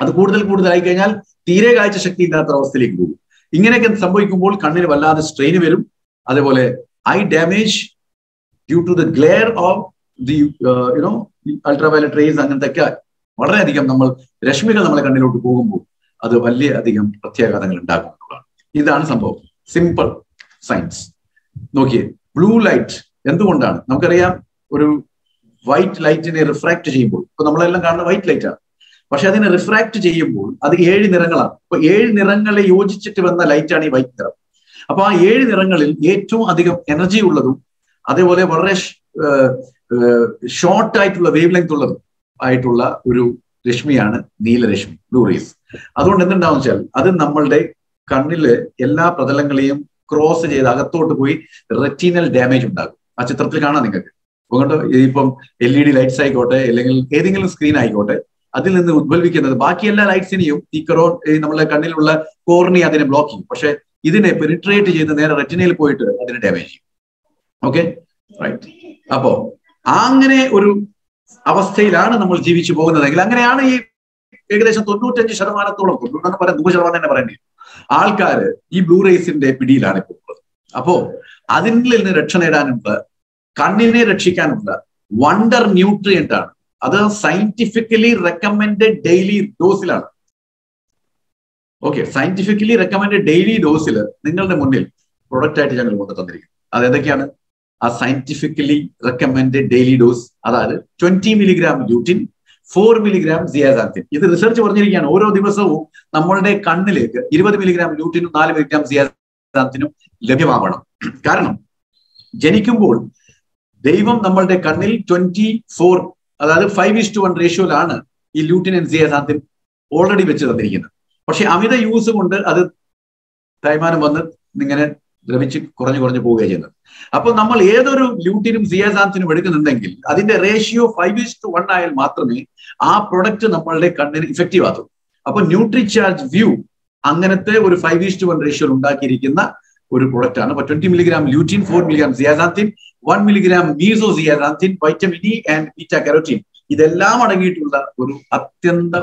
അത് കൂടുതൽ കൂടുതലായി കഴിഞ്ഞാൽ തീരെ കാഴ്ചശക്തി ഇല്ലാത്ത അവസ്ഥയിലേക്ക് പോകും. ഇങ്ങനെയൊക്കെ സംഭവിക്കുമ്പോൾ കണ്ണിന് വല്ലാതെ സ്ട്രെയിൻ വരും. അതേപോലെ eye damage due to the glare of the you know ultraviolet rays അങ്ങനത്തെ ഒക്കെ വളരെയധികം നമ്മൾ രശ്മികൾ നമ്മളെ കണ്ണിലോട്ട് പോകുമ്പോൾ അത് വലിയ അധികം പ്രത്യാഘാതങ്ങൾ ഉണ്ടാകും എന്നുള്ളതാണ്. ഇതാണ് സംഭവം. സിമ്പിൾ സയൻസ് നോക്കിയേ ബ്ലൂ ലൈറ്റ് എന്തുകൊണ്ടാണ്? നമുക്കറിയാം ഒരു വൈറ്റ് ലൈറ്റിനെ റിഫ്രാക്ട് ചെയ്യുമ്പോൾ ഇപ്പൊ നമ്മളെല്ലാം കാണുന്ന വൈറ്റ് ലൈറ്റ് ആണ്. പക്ഷെ അതിനെ റിഫ്രാക്ട് ചെയ്യുമ്പോൾ അത് ഏഴ് നിറങ്ങളാണ്. അപ്പൊ ഏഴ് നിറങ്ങളെ യോജിച്ചിട്ട് വന്ന ലൈറ്റാണ് ഈ വൈറ്റ് നിറം. അപ്പൊ ആ ഏഴ് നിറങ്ങളിൽ ഏറ്റവും അധികം എനർജി ഉള്ളതും അതേപോലെ വളരെ ഷോർട്ട് ആയിട്ടുള്ള വേവ് ലെങ്ത് ഉള്ളത് ആയിട്ടുള്ള ഒരു രശ്മിയാണ് നീലരശ്മി ബ്ലൂ റേസ് അതുകൊണ്ട് എന്തുണ്ടാവും വെച്ചാൽ അത് നമ്മളുടെ കണ്ണിൽ എല്ലാ പ്രതലങ്ങളെയും ക്രോസ് ചെയ്ത് അകത്തോട്ട് പോയി റെറ്റീനൽ ഡാമേജ് ഉണ്ടാകും ആ ചിത്രത്തിൽ കാണാം നിങ്ങൾക്ക്. അതുകൊണ്ട് ഇപ്പം എൽ ഇ ഡി ലൈറ്റ്സ് ആയിക്കോട്ടെ അല്ലെങ്കിൽ ഏതെങ്കിലും സ്ക്രീൻ ആയിക്കോട്ടെ അതിൽ നിന്ന് ഉദ്ഭവിക്കുന്നത് ബാക്കി എല്ലാ ലൈറ്റ്സിനെയും ഈ കറോ നമ്മളെ കണ്ണിലുള്ള കോർണി അതിനെ ബ്ലോക്ക് ചെയ്യും. പക്ഷെ ഇതിനെ പെനിട്രേറ്റ് ചെയ്ത് നേരെ റെറ്റിനയിൽ പോയിട്ട് അതിനെ ഡാമേജ് ചെയ്യും. ഓക്കെ റൈറ്റ് അപ്പോ അങ്ങനെ ഒരു അവസ്ഥയിലാണ് നമ്മൾ ജീവിച്ചു പോകുന്നതെങ്കിൽ അങ്ങനെയാണ് ഈ ഏകദേശം തൊണ്ണൂറ്റഞ്ച് ശതമാനത്തോളം തൊണ്ണൂറ്റെന്ന് പറയാം നൂറ് ശതമാനം തന്നെ പറയേണ്ടി വരും. ആൾക്കാര് ഈ ബ്ലൂ റേസിന്റെ പിടിയിലാണ് ഇപ്പോൾ ഉള്ളത്. അപ്പോ അതിൽ നിന്ന് രക്ഷ നേടാനുള്ള കണ്ണിനെ രക്ഷിക്കാനുള്ള വണ്ടർ ന്യൂട്രിയന്റ് ആണ്. അത് സയന്റിഫിക്കലി റെക്കമെൻഡ് ഡെയിലി ഡോസിലാണ്. ഓക്കെ സയന്റിഫിക്കലി റെക്കമെൻഡ് ഡെയിലി ഡോസിൽ നിങ്ങളുടെ മുന്നിൽ പ്രൊഡക്റ്റ് ആയിട്ട് ഞങ്ങൾ കൊണ്ടു തന്നിരിക്കുന്നത് അത് ഏതൊക്കെയാണ് ആ സയന്റിഫിക്കലി റെക്കമെൻഡ് ഡെയിലി ഡോസ് അതായത് twenty milligram lutein four milligram zeaxanthin ഇത് റിസർച്ച് പറഞ്ഞിരിക്കുകയാണ്. ഓരോ ദിവസവും നമ്മളുടെ കണ്ണിലേക്ക് ഇരുപത് മിലിഗ്രാം ല്യൂട്ടിനും നാല് മിലിഗ്രാം സിയാസാന്തിനും ലഭ്യമാവണം. കാരണം ജനിക്കുമ്പോൾ ദൈവം നമ്മളുടെ കണ്ണിൽ ട്വന്റി ഫോർ അതായത് ഫൈവ് ഇസ് ടു വൺ റേഷ്യോയിലാണ് ഈ ലൂട്ടിൻ ആൻഡ് സിയാസാന്തിൻ ഓൾറെഡി വെച്ച് തന്നിരിക്കുന്നത്. പക്ഷെ അമിത യൂസ് കൊണ്ട് അത് തൈമാനം വന്ന് ഇങ്ങനെ ദ്രവിച്ച് കുറഞ്ഞു കുറഞ്ഞു പോവുകയാണ് ചെയ്യുന്നത്. അപ്പൊ നമ്മൾ ഏതൊരു ല്യൂട്ടിനും സിയാസാന്തിനും എടുക്കുന്നുണ്ടെങ്കിൽ അതിന്റെ ratio five is two one ആയാൽ മാത്രമേ ആ പ്രൊഡക്റ്റ് നമ്മളുടെ കണ്ണിന് ഇഫക്റ്റീവ് ആകൂ. അപ്പൊ ന്യൂട്രി ചാർജ് വ്യൂ അങ്ങനത്തെ ഒരു ഫൈവ് ഈസ് ടു വൺ റേഷ്യോയിൽ ഉണ്ടാക്കിയിരിക്കുന്ന ഒരു പ്രൊഡക്റ്റ് ആണ്. അപ്പൊ twenty milligram lutein four milligram zeaxanthin one milligram meso zeaxanthin vitamin E and beta carotene ഇതെല്ലാം അടങ്ങിയിട്ടുള്ള ഒരു അത്യന്ത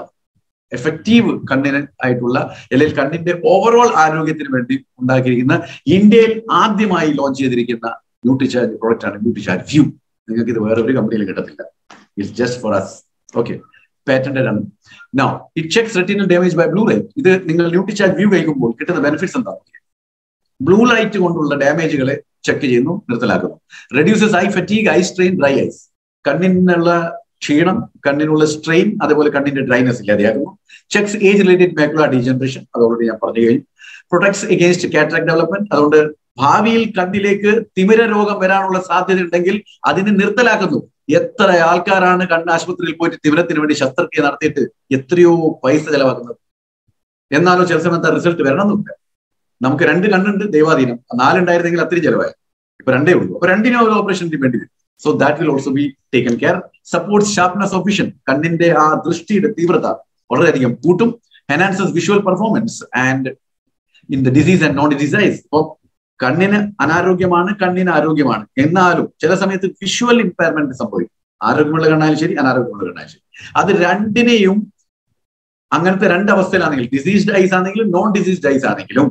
എഫക്റ്റീവ് കണ്ണിന് ആയിട്ടുള്ള അല്ലെങ്കിൽ കണ്ണിന്റെ ഓവറോൾ ആരോഗ്യത്തിന് വേണ്ടി ഉണ്ടാക്കിയിരിക്കുന്ന ഇന്ത്യയിൽ ആദ്യമായി ലോഞ്ച് ചെയ്തിരിക്കുന്ന ന്യൂട്രിചാർജ് പ്രോഡക്റ്റ് ആണ് ന്യൂട്രിചാർജ് വ്യൂ നിങ്ങൾക്ക് ഇത് വേറെ ഒരു കമ്പനിയിൽ കിട്ടത്തില്ല. It's just for us okay patented ആണ്. No it checks retinal damage by blue light ഇത് നിങ്ങൾ ന്യൂട്രിചാർജ് വ്യൂ കഴിക്കുമ്പോൾ കിട്ടുന്ന ബെനിഫിറ്റ്സ് എന്താണ് ബ്ലൂ ലൈറ്റ് കൊണ്ടുള്ള ഡാമേജുകളെ ചെക്ക് ചെയ്യുന്നു നിർത്തലാക്കുന്നു. Reduces eye fatigue eye strain dry eyes കണ്ണിനുള്ള ക്ഷീണം കണ്ണിനുള്ള സ്ട്രെയിൻ അതേപോലെ കണ്ണിന്റെ dryness ഇല്ലാതെയാകുന്നു. Checks age related macular degeneration അത് ഓൾറെഡി ഞാൻ പറഞ്ഞു കഴിഞ്ഞു. പ്രൊട്ടക്ട്സ് എഗെയിൻസ്റ്റ് കാറ്ററാക്ട് ഡെവലപ്മെന്റ് അതുകൊണ്ട് ഭാവിയിൽ കണ്ണിലേക്ക് തിമിര രോഗം വരാനുള്ള സാധ്യത ഉണ്ടെങ്കിൽ അതിനെ നിർത്തലാക്കുന്നു. എത്ര ആൾക്കാരാണ് കണ്ണ് ആശുപത്രിയിൽ പോയിട്ട് തിമിരത്തിന് വേണ്ടി ശസ്ത്രക്രിയ നടത്തിയിട്ട് എത്രയോ പൈസ ചെലവാക്കുന്നത്? എന്നാലോ ചില സമയത്ത് റിസൾട്ട് വരണമെന്നില്ല. നമുക്ക് രണ്ട് കണ്ണുണ്ട് ദൈവാധീനം. നാലുണ്ടായിരുന്നെങ്കിൽ അത്രയും ചെലവായി. ഇപ്പൊ രണ്ടേ ഉള്ളൂ. അപ്പൊ രണ്ടിനും ഒരു ഓപ്പറേഷൻ വേണ്ടി വരും. So that will also be taken care supports sharpness of vision കണ്ണിന്റെ ആ ദൃഷ്ടിയുടെ തീവ്രത വളരെയധികം കൂട്ടും. Enhances visual performance and in the disease and non disease ഇപ്പോ കണ്ണിന് അനാരോഗ്യമാണ് കണ്ണിന് ആരോഗ്യമാണ്. എന്നാലും ചില സമയത്ത് വിഷ്വൽ ഇമ്പയർമെന്റ് സംഭവിക്കും. ആരോഗ്യമുള്ള കണ്ണാലും ശരി അനാരോഗ്യമുള്ള കണ്ണാലും ശരി. അത് രണ്ടിനെയും അങ്ങനത്തെ രണ്ട് അവസ്ഥയിലാണെങ്കിലും ഡിസീസ്ഡ് ഐസ് ആണെങ്കിലും നോൺ ഡിസീസ്ഡ് ഐസ് ആണെങ്കിലും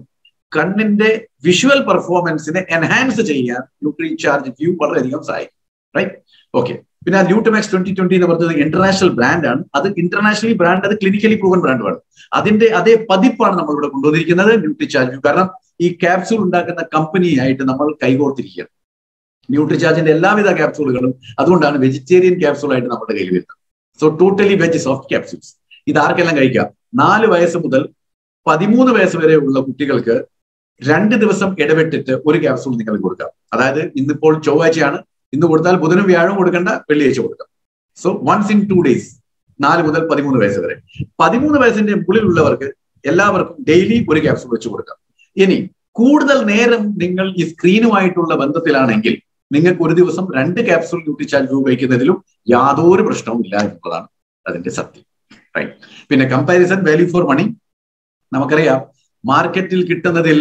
കണ്ണിന്റെ വിഷ്വൽ പെർഫോമൻസിനെ എൻഹാൻസ് ചെയ്യാൻ ന്യൂട്രി ചാർജ് വ്യൂ വളരെയധികം സഹായിക്കും. റൈറ്റ് ഓക്കെ പിന്നെ ലൂട്ടമാക്സ് ട്വന്റി ട്വന്റി എന്ന് പറഞ്ഞത് ഇന്റർനാഷണൽ ബ്രാൻഡ് ആണ്. അത് ഇന്റർനാഷണലി ബ്രാൻഡ് അത് ക്ലിനിക്കലി പ്രൂവൻ ബ്രാൻഡുമാണ് അതിന്റെ അതേ പതിപ്പാണ് നമ്മൾ ഇവിടെ കൊണ്ടുവന്നിരിക്കുന്നത് ന്യൂട്രി ചാർജ് വ്യൂ കാരണം ഈ ക്യാപ്സൂൾ ഉണ്ടാക്കുന്ന കമ്പനിയായിട്ട് നമ്മൾ കൈകോർത്തിരിക്കുകയാണ്. ന്യൂട്രി ചാർജിന്റെ എല്ലാവിധ ക്യാപ്സൂളുകളും അതുകൊണ്ടാണ് വെജിറ്റേറിയൻ ക്യാപ്സൂൾ ആയിട്ട് നമ്മുടെ കയ്യിൽ വരുന്നത്. So totally veg soft capsules ഇത് ആർക്കെല്ലാം കഴിക്കാം? നാല് വയസ്സ് മുതൽ പതിമൂന്ന് വയസ്സ് വരെ ഉള്ള കുട്ടികൾക്ക് രണ്ട് ദിവസം ഇടവിട്ടിട്ട് ഒരു ക്യാപ്സൂൾ നിങ്ങൾക്ക് കൊടുക്കാം. അതായത് ഇന്നിപ്പോൾ ചൊവ്വാഴ്ചയാണ് ഇന്ന് കൊടുത്താൽ ബുധനും വ്യാഴവും കൊടുക്കേണ്ട വെള്ളിയാഴ്ച കൊടുക്കാം. So once in two days നാല് മുതൽ പതിമൂന്ന് വയസ്സ് വരെ. പതിമൂന്ന് വയസ്സിന്റെ മുകളിലുള്ളവർക്ക് എല്ലാവർക്കും ഡെയിലി ഒരു ക്യാപ്സൂൾ വെച്ച് കൊടുക്കാം. ഇനി കൂടുതൽ നേരം നിങ്ങൾ ഈ സ്ക്രീനുമായിട്ടുള്ള ബന്ധത്തിലാണെങ്കിൽ നിങ്ങൾക്ക് ഒരു ദിവസം രണ്ട് ക്യാപ്സൂൾ ന്യൂട്രിചാർജ് ഉപയോഗിക്കുന്നതിലും യാതൊരു പ്രശ്നവും ഇല്ല എന്നുള്ളതാണ് അതിന്റെ സത്യം. റൈറ്റ് പിന്നെ കമ്പാരിസൺ വാല്യൂ ഫോർ മണി നമുക്കറിയാം മാർക്കറ്റിൽ കിട്ടുന്നതിൽ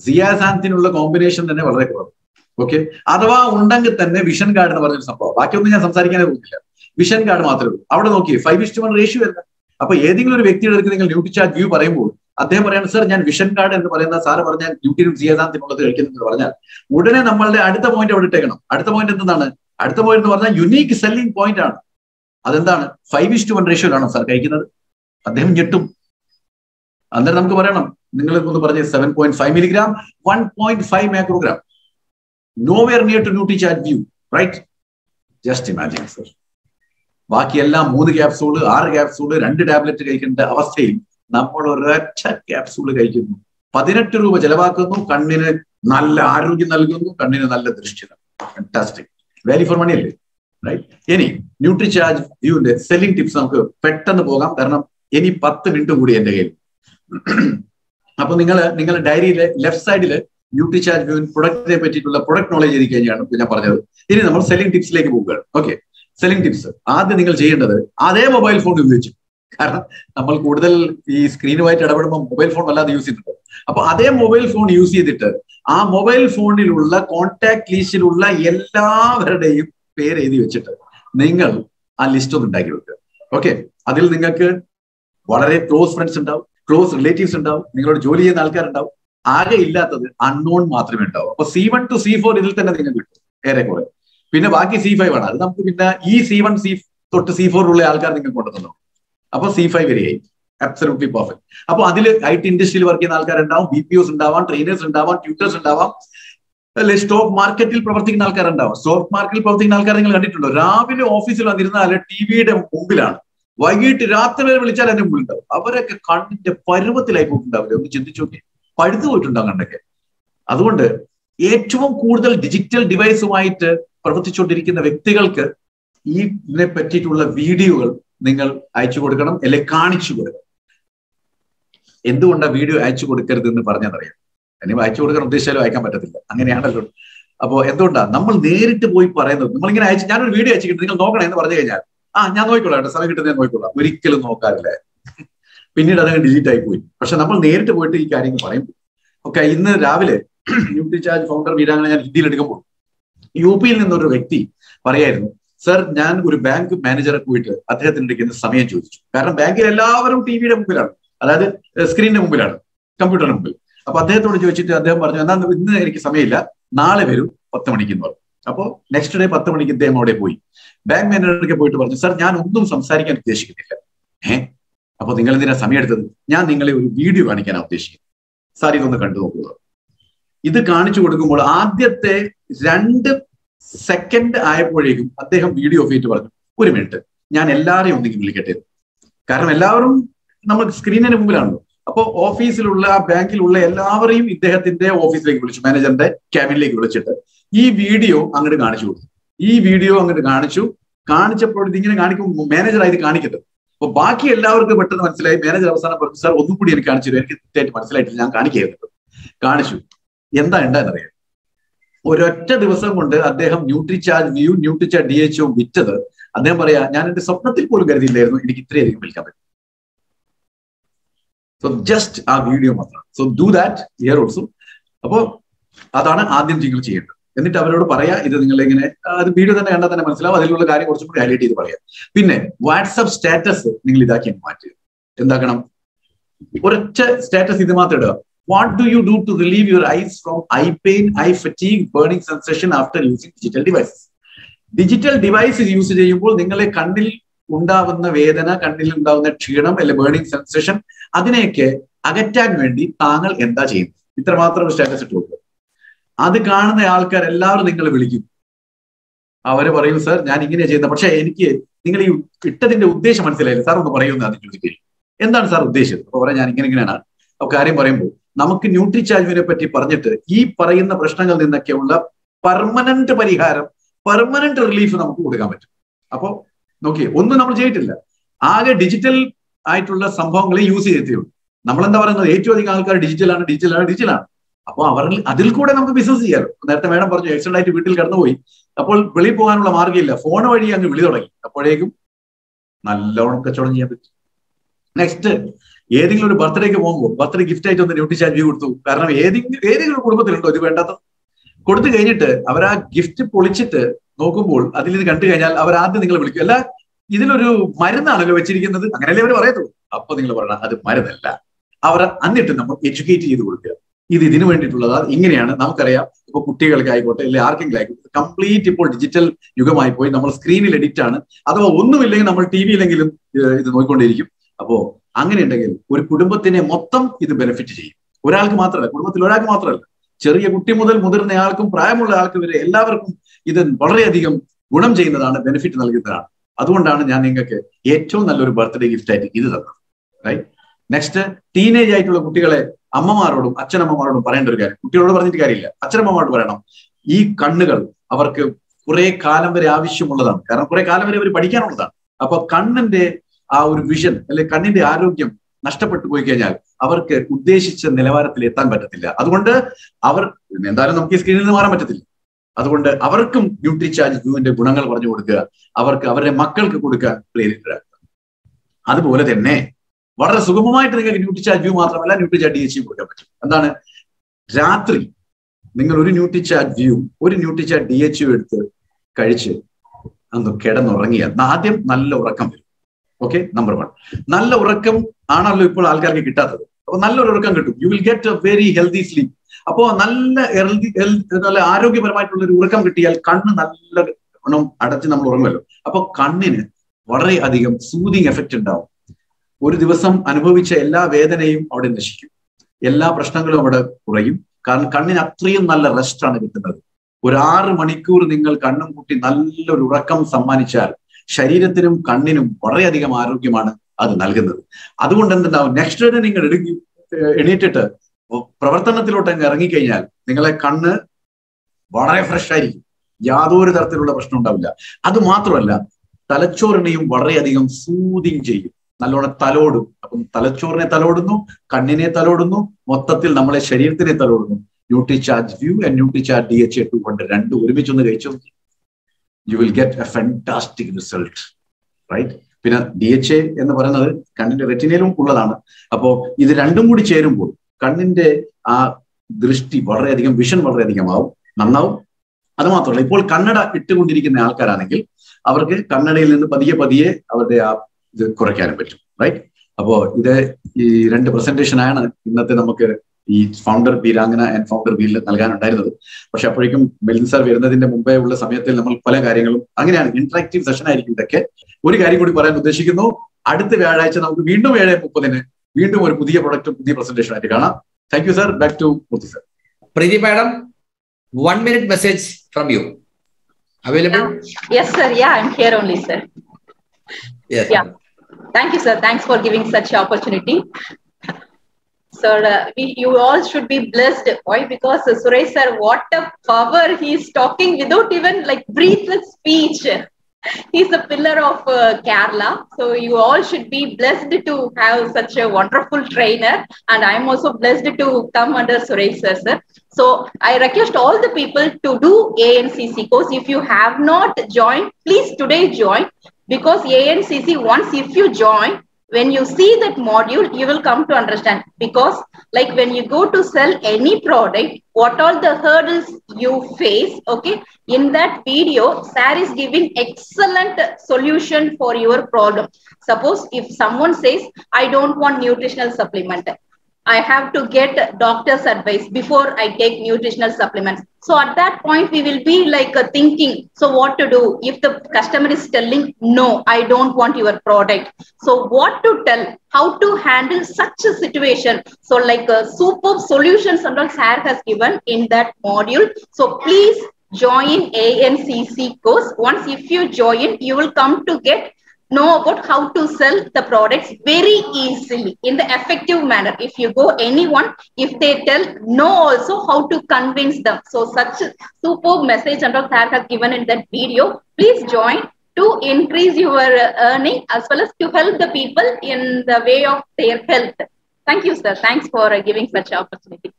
സിയാസാന്തിനുള്ള കോമ്പിനേഷൻ തന്നെ വളരെ കുറവ് ഓക്കെ അഥവാ ഉണ്ടെങ്കിൽ തന്നെ വിഷൻ കാർഡ് എന്ന് പറഞ്ഞൊരു സംഭവം. ബാക്കിയൊന്നും ഞാൻ സംസാരിക്കാനേ പോകുന്നില്ല. വിഷൻ കാർഡ് മാത്രമേ ഉള്ളൂ. അവിടെ നോക്കിയേ ഫൈവ് ഇസ്റ്റ് വൺ റേഷ്യോ അല്ല. അപ്പൊ ഏതെങ്കിലും ഒരു വ്യക്തിയുടെ അടുത്ത് നിങ്ങൾ ന്യൂട്രിചാർജ് വ്യൂ പറയുമ്പോൾ അദ്ദേഹം പറയാണ് സർ ഞാൻ വിഷൻ കാർഡ് എന്ന് പറയുന്ന സാറ് പറഞ്ഞാൽ ന്യൂട്രിനും സിയാസാന്തിനുള്ളത് കഴിക്കുന്നു എന്ന് പറഞ്ഞാൽ ഉടനെ നമ്മളുടെ അടുത്ത പോയിന്റ് അവിടെ ഇട്ടേക്കണം. അടുത്ത പോയിന്റ് എന്താണ് അടുത്ത പോയിന്റ് എന്ന് പറഞ്ഞാൽ യുണീക്ക് സെല്ലിംഗ് പോയിന്റ് ആണ്. അതെന്താണ്? ഫൈവ് ഇസ്റ്റ് വൺ റേഷ്യോയിലാണോ സാർ കഴിക്കുന്നത്? അദ്ദേഹം ഞെട്ടും. അന്നേരം നമുക്ക് പറയണം. നിങ്ങൾ ഒന്ന് പറഞ്ഞ seven point five milligram one point five microgram nowhere near to Nutricharge view right just imagine sir ബാക്കിയെല്ലാം മൂന്ന് ക്യാപ്സൂൾ ആറ് ക്യാപ്സൂൾ രണ്ട് ടാബ്ലറ്റ് കഴിക്കേണ്ട അവസ്ഥയിൽ നമ്മൾ ഒരൊറ്റ ക്യാപ്സൂൾ കഴിക്കുന്നു. പതിനെട്ട് രൂപ ചെലവാക്കുന്നു കണ്ണിന് നല്ല ആരോഗ്യം നൽകുന്നു കണ്ണിന് നല്ല ദൃശ്യത. ഫാന്റാസ്റ്റിക് വാല്യൂ ഫോർ മണി അല്ലേ? റൈറ്റ് ഇനി ന്യൂട്രി ചാർജ് വ്യൂവിന്റെ സെല്ലിംഗ് ടിപ്സ് നമുക്ക് പെട്ടെന്ന് പോകാം. കാരണം ഇനി പത്ത് മിനിറ്റ് കൂടി എന്റെ കയ്യിൽ. അപ്പൊ നിങ്ങൾ നിങ്ങളുടെ ഡയറിയിലെ ലെഫ്റ്റ് സൈഡിൽ ന്യൂട്രി ചാർജ് വ്യൂവിൻ പ്രൊഡക്റ്റിനെ പറ്റിയിട്ടുള്ള പ്രൊഡക്ട് നോളജ് കഴിഞ്ഞാണ് ഞാൻ പറഞ്ഞത്. ഇനി നമ്മൾ സെല്ലിംഗ് ടിപ്സിലേക്ക് പോവുകയാണ്. ഓക്കെ സെല്ലിംഗ് ടിപ്സ് ആദ്യം നിങ്ങൾ ചെയ്യേണ്ടത് അതേ മൊബൈൽ ഫോൺ ഉപയോഗിച്ചു. കാരണം നമ്മൾ കൂടുതൽ ഈ സ്ക്രീനുമായിട്ട് ഇടപെടുമ്പോൾ മൊബൈൽ ഫോൺ വല്ലാതെ യൂസ് ചെയ്തിട്ടുണ്ട് അപ്പൊ അതേ മൊബൈൽ ഫോൺ യൂസ് ചെയ്തിട്ട് ആ മൊബൈൽ ഫോണിലുള്ള കോൺടാക്ട് ലിസ്റ്റിലുള്ള എല്ലാവരുടെയും പേര് എഴുതി വെച്ചിട്ട് നിങ്ങൾ ആ ലിസ്റ്റ് ഒന്ന് ഉണ്ടാക്കി വെക്കുക. ഓക്കെ അതിൽ നിങ്ങൾക്ക് വളരെ ക്ലോസ് ഫ്രണ്ട്സ് ഉണ്ടാവും. ക്ലോസ് റിലേറ്റീവ്സ് ഉണ്ടാവും. നിങ്ങളോട് ജോലി ചെയ്യുന്ന ആൾക്കാരുണ്ടാവും. ആകെ ഇല്ലാത്തത് അൺനോൺ മാത്രമേ ഉണ്ടാവും. അപ്പൊ C one to C four ഇതിൽ തന്നെ നിങ്ങൾക്ക് കിട്ടും ഏറെക്കുറെ പിന്നെ ബാക്കി സി ഫൈവ് ആണ്. അത് നമുക്ക് പിന്നെ ഈ സി വൺ സി തൊട്ട് സി ഫോർ ഉള്ള ആൾക്കാർ നിങ്ങൾക്ക് കൊണ്ടുവന്നു അപ്പൊ സി ഫൈവ് വരെയായി അബ്സലൂട്ട്ലി പെർഫെക്റ്റ് അപ്പൊ അതിൽ ഐ ടി ഇൻഡസ്ട്രിയിൽ വർക്ക് ചെയ്യുന്ന ആൾക്കാരുണ്ടാവും. ബി പി ഒസ് ഉണ്ടാവാം ട്രെയിനേഴ്സ് ഉണ്ടാവാം ട്യൂട്ടേഴ്സ് ഉണ്ടാവാം. അല്ലെ സ്റ്റോക്ക് മാർക്കറ്റിൽ പ്രവർത്തിക്കുന്ന ആൾക്കാരുണ്ടാവും. സ്റ്റോക്ക് മാർക്കറ്റിൽ പ്രവർത്തിക്കുന്ന ആൾക്കാർ നിങ്ങൾ കണ്ടിട്ടുണ്ടോ? രാവിലെ ഓഫീസിൽ വന്നിരുന്നാൽ ടി വിയുടെ മുമ്പിലാണ്. വൈകിട്ട് രാത്രി വരെ വിളിച്ചാൽ എന്റെ മുമ്പിൽ ഉണ്ടാവും അവരൊക്കെ കണ്ണിന്റെ പരുവത്തിലായി പോയിട്ടുണ്ടാവില്ല? ഒന്ന് ചിന്തിച്ചു നോക്കി പഴുത്തു പോയിട്ടുണ്ട് കണ്ടൊക്കെ അതുകൊണ്ട് ഏറ്റവും കൂടുതൽ ഡിജിറ്റൽ ഡിവൈസുമായിട്ട് പ്രവർത്തിച്ചുകൊണ്ടിരിക്കുന്ന വ്യക്തികൾക്ക് ഈ ഇതിനെ പറ്റിയിട്ടുള്ള വീഡിയോകൾ നിങ്ങൾ അയച്ചു കൊടുക്കണം അല്ലെ കാണിച്ചു കൊടുക്കണം. എന്തുകൊണ്ടാണ് വീഡിയോ അയച്ചു കൊടുക്കരുത് എന്ന് പറഞ്ഞതറിയാം ഇനി അയച്ചു കൊടുക്കാൻ ഉദ്ദേശിച്ചാലും അയക്കാൻ പറ്റത്തില്ല. അങ്ങനെയാണല്ലോ. അപ്പോ എന്തുകൊണ്ടാണ് നമ്മൾ നേരിട്ട് പോയി പറയുന്നത് നമ്മളിങ്ങനെ അയച്ചു ഞാനൊരു വീഡിയോ അയച്ചിട്ട് നിങ്ങൾ നോക്കണം എന്ന് പറഞ്ഞു കഴിഞ്ഞാൽ ആ ഞാൻ നോക്കിക്കോളാം സമയം കിട്ടുന്ന നോക്കിക്കോളാം. ഒരിക്കലും നോക്കാറില്ല. പിന്നീട് അതങ്ങ് ഡിലീറ്റ് ആയി പോയി. പക്ഷെ നമ്മൾ നേരിട്ട് പോയിട്ട് ഈ കാര്യങ്ങൾ പറയും. ഓക്കെ ഇന്ന് രാവിലെ ന്യൂട്രി ചാർജ് ഫൗണ്ടർ വീരാങ്ങനെ ഞാൻ ഹിന്ദിയിൽ എടുക്കുമ്പോൾ യു പിയിൽ നിന്നൊരു വ്യക്തി പറയായിരുന്നു സർ ഞാൻ ഒരു ബാങ്ക് മാനേജറെ പോയിട്ട് അദ്ദേഹത്തിന്റെ ഇരിക്കുന്ന സമയം ചോദിച്ചു. കാരണം ബാങ്കിൽ എല്ലാവരും ടി വിയുടെ മുമ്പിലാണ്. അതായത് സ്ക്രീനിന്റെ മുമ്പിലാണ് കമ്പ്യൂട്ടറിന്റെ മുമ്പിൽ. അപ്പൊ അദ്ദേഹത്തോട് ചോദിച്ചിട്ട് അദ്ദേഹം പറഞ്ഞു എന്നാ ഇന്ന് എനിക്ക് സമയമില്ല നാളെ വരും പത്ത് മണിക്ക് എന്ന് പറഞ്ഞു. അപ്പോ നെക്സ്റ്റ് ഡേ പത്ത് മണിക്ക് ഇദ്ദേഹം അവിടെ പോയി. ബാങ്ക് മാനേജർക്ക് പോയിട്ട് പറഞ്ഞു സർ ഞാൻ ഒന്നും സംസാരിക്കാൻ ഉദ്ദേശിക്കുന്നില്ല. ഏഹ് അപ്പൊ നിങ്ങൾ എന്തിനാ സമയം എടുത്തത്? ഞാൻ നിങ്ങളെ ഒരു വീഡിയോ കാണിക്കാൻ ഉദ്ദേശിക്കുന്നത് സാർ ഇതൊന്ന് കണ്ടു നോക്കുക ഇത് കാണിച്ചു കൊടുക്കുമ്പോൾ ആദ്യത്തെ രണ്ട് സെക്കൻഡ് ആയപ്പോഴേക്കും അദ്ദേഹം വീഡിയോ ചെയ്തിട്ട് പറഞ്ഞു. ഒരു മിനിറ്റ് ഞാൻ എല്ലാവരെയും ഒന്നെങ്കിൽ വിളിക്കട്ടെ. കാരണം എല്ലാവരും നമ്മൾ സ്ക്രീനിന് മുമ്പിലാണല്ലോ. അപ്പൊ ഓഫീസിലുള്ള ബാങ്കിലുള്ള എല്ലാവരെയും ഇദ്ദേഹത്തിന്റെ ഓഫീസിലേക്ക് വിളിച്ചു മാനേജറിന്റെ ക്യാബിനിലേക്ക് വിളിച്ചിട്ട് ഈ വീഡിയോ അങ്ങോട്ട് കാണിച്ചു കൊടുത്തു. ഈ വീഡിയോ അങ്ങോട്ട് കാണിച്ചു. കാണിച്ചപ്പോൾ ഇങ്ങനെ കാണിക്കും മാനേജർ ആയിട്ട് കാണിക്കട്ടെ. അപ്പൊ ബാക്കി എല്ലാവർക്കും പെട്ടെന്ന് മനസ്സിലായി. മാനേജർ അവസാനം പറഞ്ഞു സാർ ഒന്നും കൂടി എനിക്ക് കാണിച്ചു തരും. എനിക്ക് തെറ്റായിട്ട് മനസ്സിലായിട്ടില്ല. ഞാൻ കാണിക്കായിരുന്നു കാണിച്ചു. എന്താ ഉണ്ടെന്നറിയാം ഒരൊറ്റ ദിവസം കൊണ്ട് അദ്ദേഹം Nutricharge view Nutricharge D H വിറ്റത്. അദ്ദേഹം പറയാ ഞാൻ എന്റെ സ്വപ്നത്തിൽ പോലും കരുതിയില്ലായിരുന്നു. എനിക്ക് ഇത്രയധികം വിൽക്കാൻ പറ്റും. സോ ജസ്റ്റ് ആ വീഡിയോ മാത്രം. So do that here also അപ്പോ അതാണ് ആദ്യം നിങ്ങൾ ചെയ്യേണ്ടത്. എന്നിട്ട് അവരോട് പറയാ ഇത് നിങ്ങൾ ഇങ്ങനെ അത് വീഡിയോ തന്നെ കണ്ടാൽ തന്നെ മനസ്സിലാവും. അതിലുള്ള കാര്യം കുറച്ചും കൂടി ഹൈലൈറ്റ് ചെയ്ത് പറയാം. പിന്നെ വാട്സപ്പ് സ്റ്റാറ്റസ് നിങ്ങൾ ഇതാക്കി മാറ്റുക. എന്താക്കണം? ഒരൊറ്റ സ്റ്റാറ്റസ് ഇത് മാത്രം ഇടുക. What do you do to relieve your eyes from eye pain eye fatigue burning sensation after using digital devices digital device use ചെയ്യുമ്പോൾ നിങ്ങളെ കണ്ണിൽ ഉണ്ടാവുന്ന വേദന കണ്ണിൽ ഉണ്ടാവുന്ന ക്ഷീണം അല്ലെ ബേണിംഗ് സെൻസേഷൻ അതിനെയൊക്കെ അകറ്റാൻ വേണ്ടി താങ്കൾ എന്താ ചെയ്യുന്നത്? ഇത്രമാത്രം സ്റ്റാറ്റസ് ഇട്ട് കൊടുക്കുക. അത് കാണുന്ന ആൾക്കാർ എല്ലാവരും നിങ്ങളെ വിളിക്കും. അവർ പറയും സാർ ഞാൻ ഇങ്ങനെയാ ചെയ്യുന്നത്. പക്ഷെ എനിക്ക് നിങ്ങൾ ഈ ഇട്ടതിന്റെ ഉദ്ദേശം മനസ്സിലായില്ല. സാർ ഒന്ന് ആദ്യം ചോദിക്കും എന്താണ് സാർ ഉദ്ദേശം? അപ്പൊ പറയാം ഞാൻ ഇങ്ങനെ ഇങ്ങനെയാണ്. അപ്പൊ കാര്യം പറയുമ്പോൾ നമുക്ക് ന്യൂട്രി ചാൽവിനെ പറ്റി പറഞ്ഞിട്ട് ഈ പറയുന്ന പ്രശ്നങ്ങളിൽ നിന്നൊക്കെയുള്ള പെർമനന്റ് പരിഹാരം പെർമനന്റ് റിലീഫ് നമുക്ക് കൊടുക്കാൻ പറ്റും. അപ്പോ നോക്കിയേ ഒന്നും നമ്മൾ ചെയ്തിട്ടില്ല. ആകെ ഡിജിറ്റൽ ആയിട്ടുള്ള സംഭവങ്ങളെ യൂസ് ചെയ്തേ ഉള്ളൂ. നമ്മളെന്താ പറയുന്നത്? ഏറ്റവും അധികം ആൾക്കാർ ഡിജിറ്റലാണ് ഡിജിറ്റലാണ് ഡിജിറ്റലാണ്. അപ്പൊ അവരിൽ അതിൽ കൂടെ നമുക്ക് ബിസിനസ് ചെയ്യാലോ. നേരത്തെ മേഡം പറഞ്ഞു ആക്സിഡന്റ് ആയിട്ട് വീട്ടിൽ കടന്നുപോയി. അപ്പോൾ വെളിയിൽ പോകാനുള്ള മാർഗമില്ല. ഫോൺ വഴി അങ്ങ് വിളി തുടങ്ങി. അപ്പോഴേക്കും നല്ലോണം കച്ചവടം ചെയ്യാൻ പറ്റും. നെക്സ്റ്റ് ഏതെങ്കിലും ഒരു ബർത്ത്ഡേക്ക് പോകുമ്പോൾ ബർത്ത്ഡേ ഗിഫ്റ്റ് ആയിട്ട് ഒന്ന് ന്യൂട്രി ചാർജ് കൊടുത്തു. കാരണം ഏതെങ്കിലും ഏതെങ്കിലും കുടുംബത്തിലുണ്ടോ? ഇത് വേണ്ടാത്ത കൊടുത്തു കഴിഞ്ഞിട്ട് അവർ ആ ഗിഫ്റ്റ് പൊളിച്ചിട്ട് നോക്കുമ്പോൾ അതിൽ ഇത് കണ്ടു കഴിഞ്ഞാൽ അവർ ആദ്യം നിങ്ങൾ വിളിക്കും. അല്ല ഇതിലൊരു മരുന്നാണല്ലോ വെച്ചിരിക്കുന്നത്. അങ്ങനെയല്ലേ അവർ പറയത്തുള്ളൂ. അപ്പൊ നിങ്ങൾ പറയണം അത് മരുന്നല്ല. അവർ അന്നിട്ട് നമ്മൾ എഡ്യൂക്കേറ്റ് ചെയ്ത് കൊടുക്കുക. ഇത് ഇതിനു വേണ്ടിയിട്ടുള്ളതാ. ഇങ്ങനെയാണ് നമുക്കറിയാം ഇപ്പൊ കുട്ടികൾക്ക് ആയിക്കോട്ടെ അല്ലെങ്കിൽ ആർക്കെങ്കിലും ആയിക്കോട്ടെ കംപ്ലീറ്റ് ഇപ്പോൾ ഡിജിറ്റൽ യുഗമായി പോയി നമ്മൾ സ്ക്രീനിൽ എഡിറ്റ് ആണ്. അഥവാ ഒന്നുമില്ലെങ്കിൽ നമ്മൾ ടി വിയിലെങ്കിലും ഇത് നോക്കിക്കൊണ്ടിരിക്കും അപ്പോ അങ്ങനെ ഉണ്ടെങ്കിൽ ഒരു കുടുംബത്തിനെ മൊത്തം ഇത് ബെനിഫിറ്റ് ചെയ്യും. ഒരാൾക്ക് മാത്രമല്ല കുടുംബത്തിൽ ഒരാൾക്ക് മാത്രമല്ല. ചെറിയ കുട്ടി മുതൽ മുതിർന്ന ആൾക്കും പ്രായമുള്ള ആൾക്ക് വരെ എല്ലാവർക്കും ഇത് വളരെയധികം ഗുണം ചെയ്യുന്നതാണ് ബെനിഫിറ്റ് നൽകുന്നതാണ്. അതുകൊണ്ടാണ് ഞാൻ നിങ്ങൾക്ക് ഏറ്റവും നല്ലൊരു ബർത്ത്ഡേ ഗിഫ്റ്റ് ആയിട്ട് ഇത് തന്നത്. റൈറ്റ് നെക്സ്റ്റ് ടീനേജ് ആയിട്ടുള്ള കുട്ടികളെ അമ്മമാരോടും അച്ഛനമ്മമാരോടും പറയേണ്ട ഒരു കാര്യം. കുട്ടികളോട് പറഞ്ഞിട്ട് കാര്യമില്ല. അച്ഛനമ്മമാരോട് പറയണം. ഈ കണ്ണുകൾ അവർക്ക് കുറെ കാലം വരെ ആവശ്യമുള്ളതാണ്. കാരണം കുറെ കാലം വരെ അവർ പഠിക്കാനുള്ളതാണ്. അപ്പൊ കണ്ണിന്റെ ആ ഒരു വിഷൻ അല്ലെ കണ്ണിന്റെ ആരോഗ്യം നഷ്ടപ്പെട്ടു പോയി കഴിഞ്ഞാൽ അവർക്ക് ഉദ്ദേശിച്ച നിലവാരത്തിൽ എത്താൻ പറ്റത്തില്ല. അതുകൊണ്ട് അവർ എന്തായാലും നമുക്ക് ഈ സ്ക്രീനിൽ നിന്ന് മാറാൻ പറ്റത്തില്ല. അതുകൊണ്ട് അവർക്കും ന്യൂട്രി ചാർജ് ഗുണങ്ങൾ പറഞ്ഞു കൊടുക്കുക. അവർക്ക് അവരുടെ മക്കൾക്ക് കൊടുക്കാൻ പ്രേരിതരാക്കുക അതുപോലെ തന്നെ വളരെ സുഗമമായിട്ട് നിങ്ങൾക്ക് ന്യൂട്ടി ചാറ്റ് വ്യൂ മാത്രമല്ല ന്യൂട്ടി ചാറ്റ് ഡി എച്ച് കൊടുക്കാൻ പറ്റും. എന്താണ്? രാത്രി നിങ്ങൾ ഒരു ന്യൂട്ടി ചാറ്റ് വ്യൂ ഒരു ന്യൂട്ടി ചാറ്റ് ഡി എച്ച് എടുത്ത് കഴിച്ച് അന്ന് കിടന്നുറങ്ങിയാൽ ആദ്യം നല്ല ഉറക്കം വരും. ഓക്കെ നമ്പർ വൺ നല്ല ഉറക്കം ആണല്ലോ ഇപ്പോൾ ആൾക്കാർക്ക് കിട്ടാത്തത്. അപ്പൊ നല്ലൊരു ഉറക്കം കിട്ടും. You will get a very healthy sleep അപ്പോ നല്ല ഹെൽത്തി നല്ല ആരോഗ്യപരമായിട്ടുള്ള ഒരു ഉറക്കം കിട്ടിയാൽ കണ്ണ് നല്ല അടച്ച് നമ്മൾ ഉറങ്ങുമല്ലോ. അപ്പൊ കണ്ണിന് വളരെ അധികം സൂതിങ് എഫക്റ്റ് ഉണ്ടാവും. ഒരു ദിവസം അനുഭവിച്ച എല്ലാ വേദനയും അവിടെ നശിക്കും. എല്ലാ പ്രശ്നങ്ങളും അവിടെ കുറയും. കാരണം കണ്ണിന് അത്രയും നല്ല റെസ്റ്റ് ആണ് കിട്ടുന്നത്. ഒരു ആറ് മണിക്കൂർ നിങ്ങൾ കണ്ണും കൂട്ടി നല്ലൊരു ഉറക്കം സമ്മാനിച്ചാൽ ശരീരത്തിനും കണ്ണിനും വളരെയധികം ആരോഗ്യമാണ് അത് നൽകുന്നത്. അതുകൊണ്ട് എന്തുണ്ടാവും? നെക്സ്റ്റ് ഡേ നിങ്ങൾ എടുക്കി എണീറ്റിട്ട് പ്രവർത്തനത്തിലോട്ട് അങ്ങ് ഇറങ്ങിക്കഴിഞ്ഞാൽ നിങ്ങളെ കണ്ണ് വളരെ ഫ്രഷ് ആയിരിക്കും. യാതൊരു തരത്തിലുള്ള പ്രശ്നം ഉണ്ടാവില്ല. അത് മാത്രമല്ല തലച്ചോറിനെയും വളരെയധികം സൂതിങ് ചെയ്യും. നല്ലോണം തലോടും. അപ്പം തലച്ചോറിനെ തലോടുന്നു കണ്ണിനെ തലോടുന്നു മൊത്തത്തിൽ നമ്മളെ ശരീരത്തിനെ തലോടുന്നു. Nutricharge view and Nutricharge D H A two കൊണ്ട് രണ്ട് ഒരുമിച്ച് ഒന്ന് കഴിച്ചു? You will get a fantastic result right പിന്നെ ഡി എച്ച് എ എന്ന് പറയുന്നത് കണ്ണിന്റെ റെറ്റിനയിലും ഉള്ളതാണ്. അപ്പോൾ ഇത് രണ്ടും കൂടി ചേരുമ്പോൾ കണ്ണിന്റെ ആ ദൃഷ്ടി വളരെയധികം വിഷൻ വളരെയധികം ആവും നന്നാവും. അത് മാത്രമല്ല ഇപ്പോൾ കണ്ണട ഇട്ടുകൊണ്ടിരിക്കുന്ന ആൾക്കാരാണെങ്കിൽ അവർക്ക് കണ്ണടയിൽ നിന്ന് പതിയെ പതിയെ അവരുടെ ആ ഇത് കുറയ്ക്കാനും പറ്റും റൈറ്റ് അപ്പോ ഇത് ഈ രണ്ട് പ്രസന്റേഷനാണ് ഇന്നത്തെ നമുക്ക് ഈ ഫൗണ്ടർ ബീരാങ്ങന ആൻഡ് ഫൗണ്ടർ ബീൽ നൽകാനുണ്ടായിരുന്നത് പക്ഷെ അപ്പോഴേക്കും മെലിൻ സാർ വരുന്നതിന്റെ മുമ്പേ ഉള്ള സമയത്തിൽ നമ്മൾ പല കാര്യങ്ങളും അങ്ങനെയാണ് ഇന്ററാക്റ്റീവ് സെഷൻ ആയിരിക്കും ഇതൊക്കെ ഒരു കാര്യം കൂടി പറയാൻ ഉദ്ദേശിക്കുന്നു അടുത്ത വ്യാഴാഴ്ച നമുക്ക് വീണ്ടും ഏഴ് മുപ്പതിന് വീണ്ടും ഒരു പുതിയ പ്രൊഡക്റ്റും പുതിയ പ്രസന്റേഷൻ ആയിട്ട് കാണാം thank you sir back to Murthy sir Preethi madam one minute message from you. Available? Yes, sir. Yeah, I'm here only, sir. Yes. Yeah. Thank you, sir. Thanks for giving such an opportunity. Sir, uh, we, you all should be blessed. Why? Because uh, Suresh sir, what a power he is talking without even like breathless speech. He's a pillar of uh, Kerala. So you all should be blessed to have such a wonderful trainer. And I'm also blessed to come under Suresh sir. sir. So I request all the people to do ANCC course. If you have not joined, please today join because ANCC once if you join, when you see that module, you will come to understand because like when you go to sell any product, what all the hurdles you face, okay, in that video, Sir is giving excellent solution for your problem. Suppose if someone says, I don't want nutritional supplement, I have to get doctor's advice before I take nutritional supplements. So at that point, we will be like uh, thinking, so what to do if the customer is telling, no, I don't want your product. So what to tell, how to handle such a situation. So like uh, superb solutions and all SAR has given in that module. So please join ANCC course. Once if you join, you will come to get know about how to sell the products very easily in the effective manner. If you go anyone, if they tell no also how to convince them. So such a superb message and all that has given in that video. Please join to increase your uh, earning as well as to help the people in the way of their health. Thank you, sir. Thanks for uh, giving such opportunity.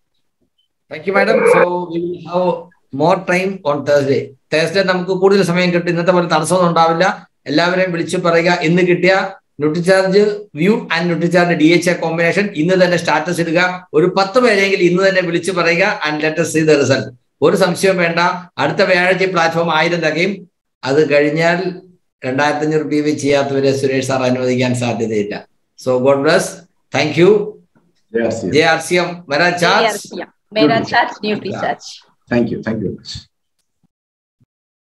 Thank you, madam. So we will have more time on Thursday. Thursday നമുക്ക് കൂടുതൽ സമയം കിട്ടും ഇന്നത്തെ പോലെ തടസ്സമൊന്നും ഉണ്ടാവില്ല എല്ലാവരെയും വിളിച്ചു പറയുക. ഇന്ന് കിട്ടിയ Nutricharge view and Nutricharge D H A combination ഇന്ന് തന്നെ സ്റ്റാറ്റസ് ഇടുക. ഒരു പത്ത് പേരെങ്കിൽ ഇന്ന് തന്നെ വിളിച്ചു പറയുക and let's see the result ഒരു സംശയവും വേണ്ട. അടുത്ത വ്യാഴാഴ്ച പ്ലാറ്റ്ഫോം ആയിരം തകയും. അത് കഴിഞ്ഞാൽ രണ്ടായിരത്തി അഞ്ഞൂറ് പി വി ചെയ്യാത്തവരെ സുരേഷ് സാർ അനുവദിക്കാൻ സാധ്യതയില്ല. So God bless thank you J R C M. മെരാ charge Mera charge, Nutri charge. Thank you thank you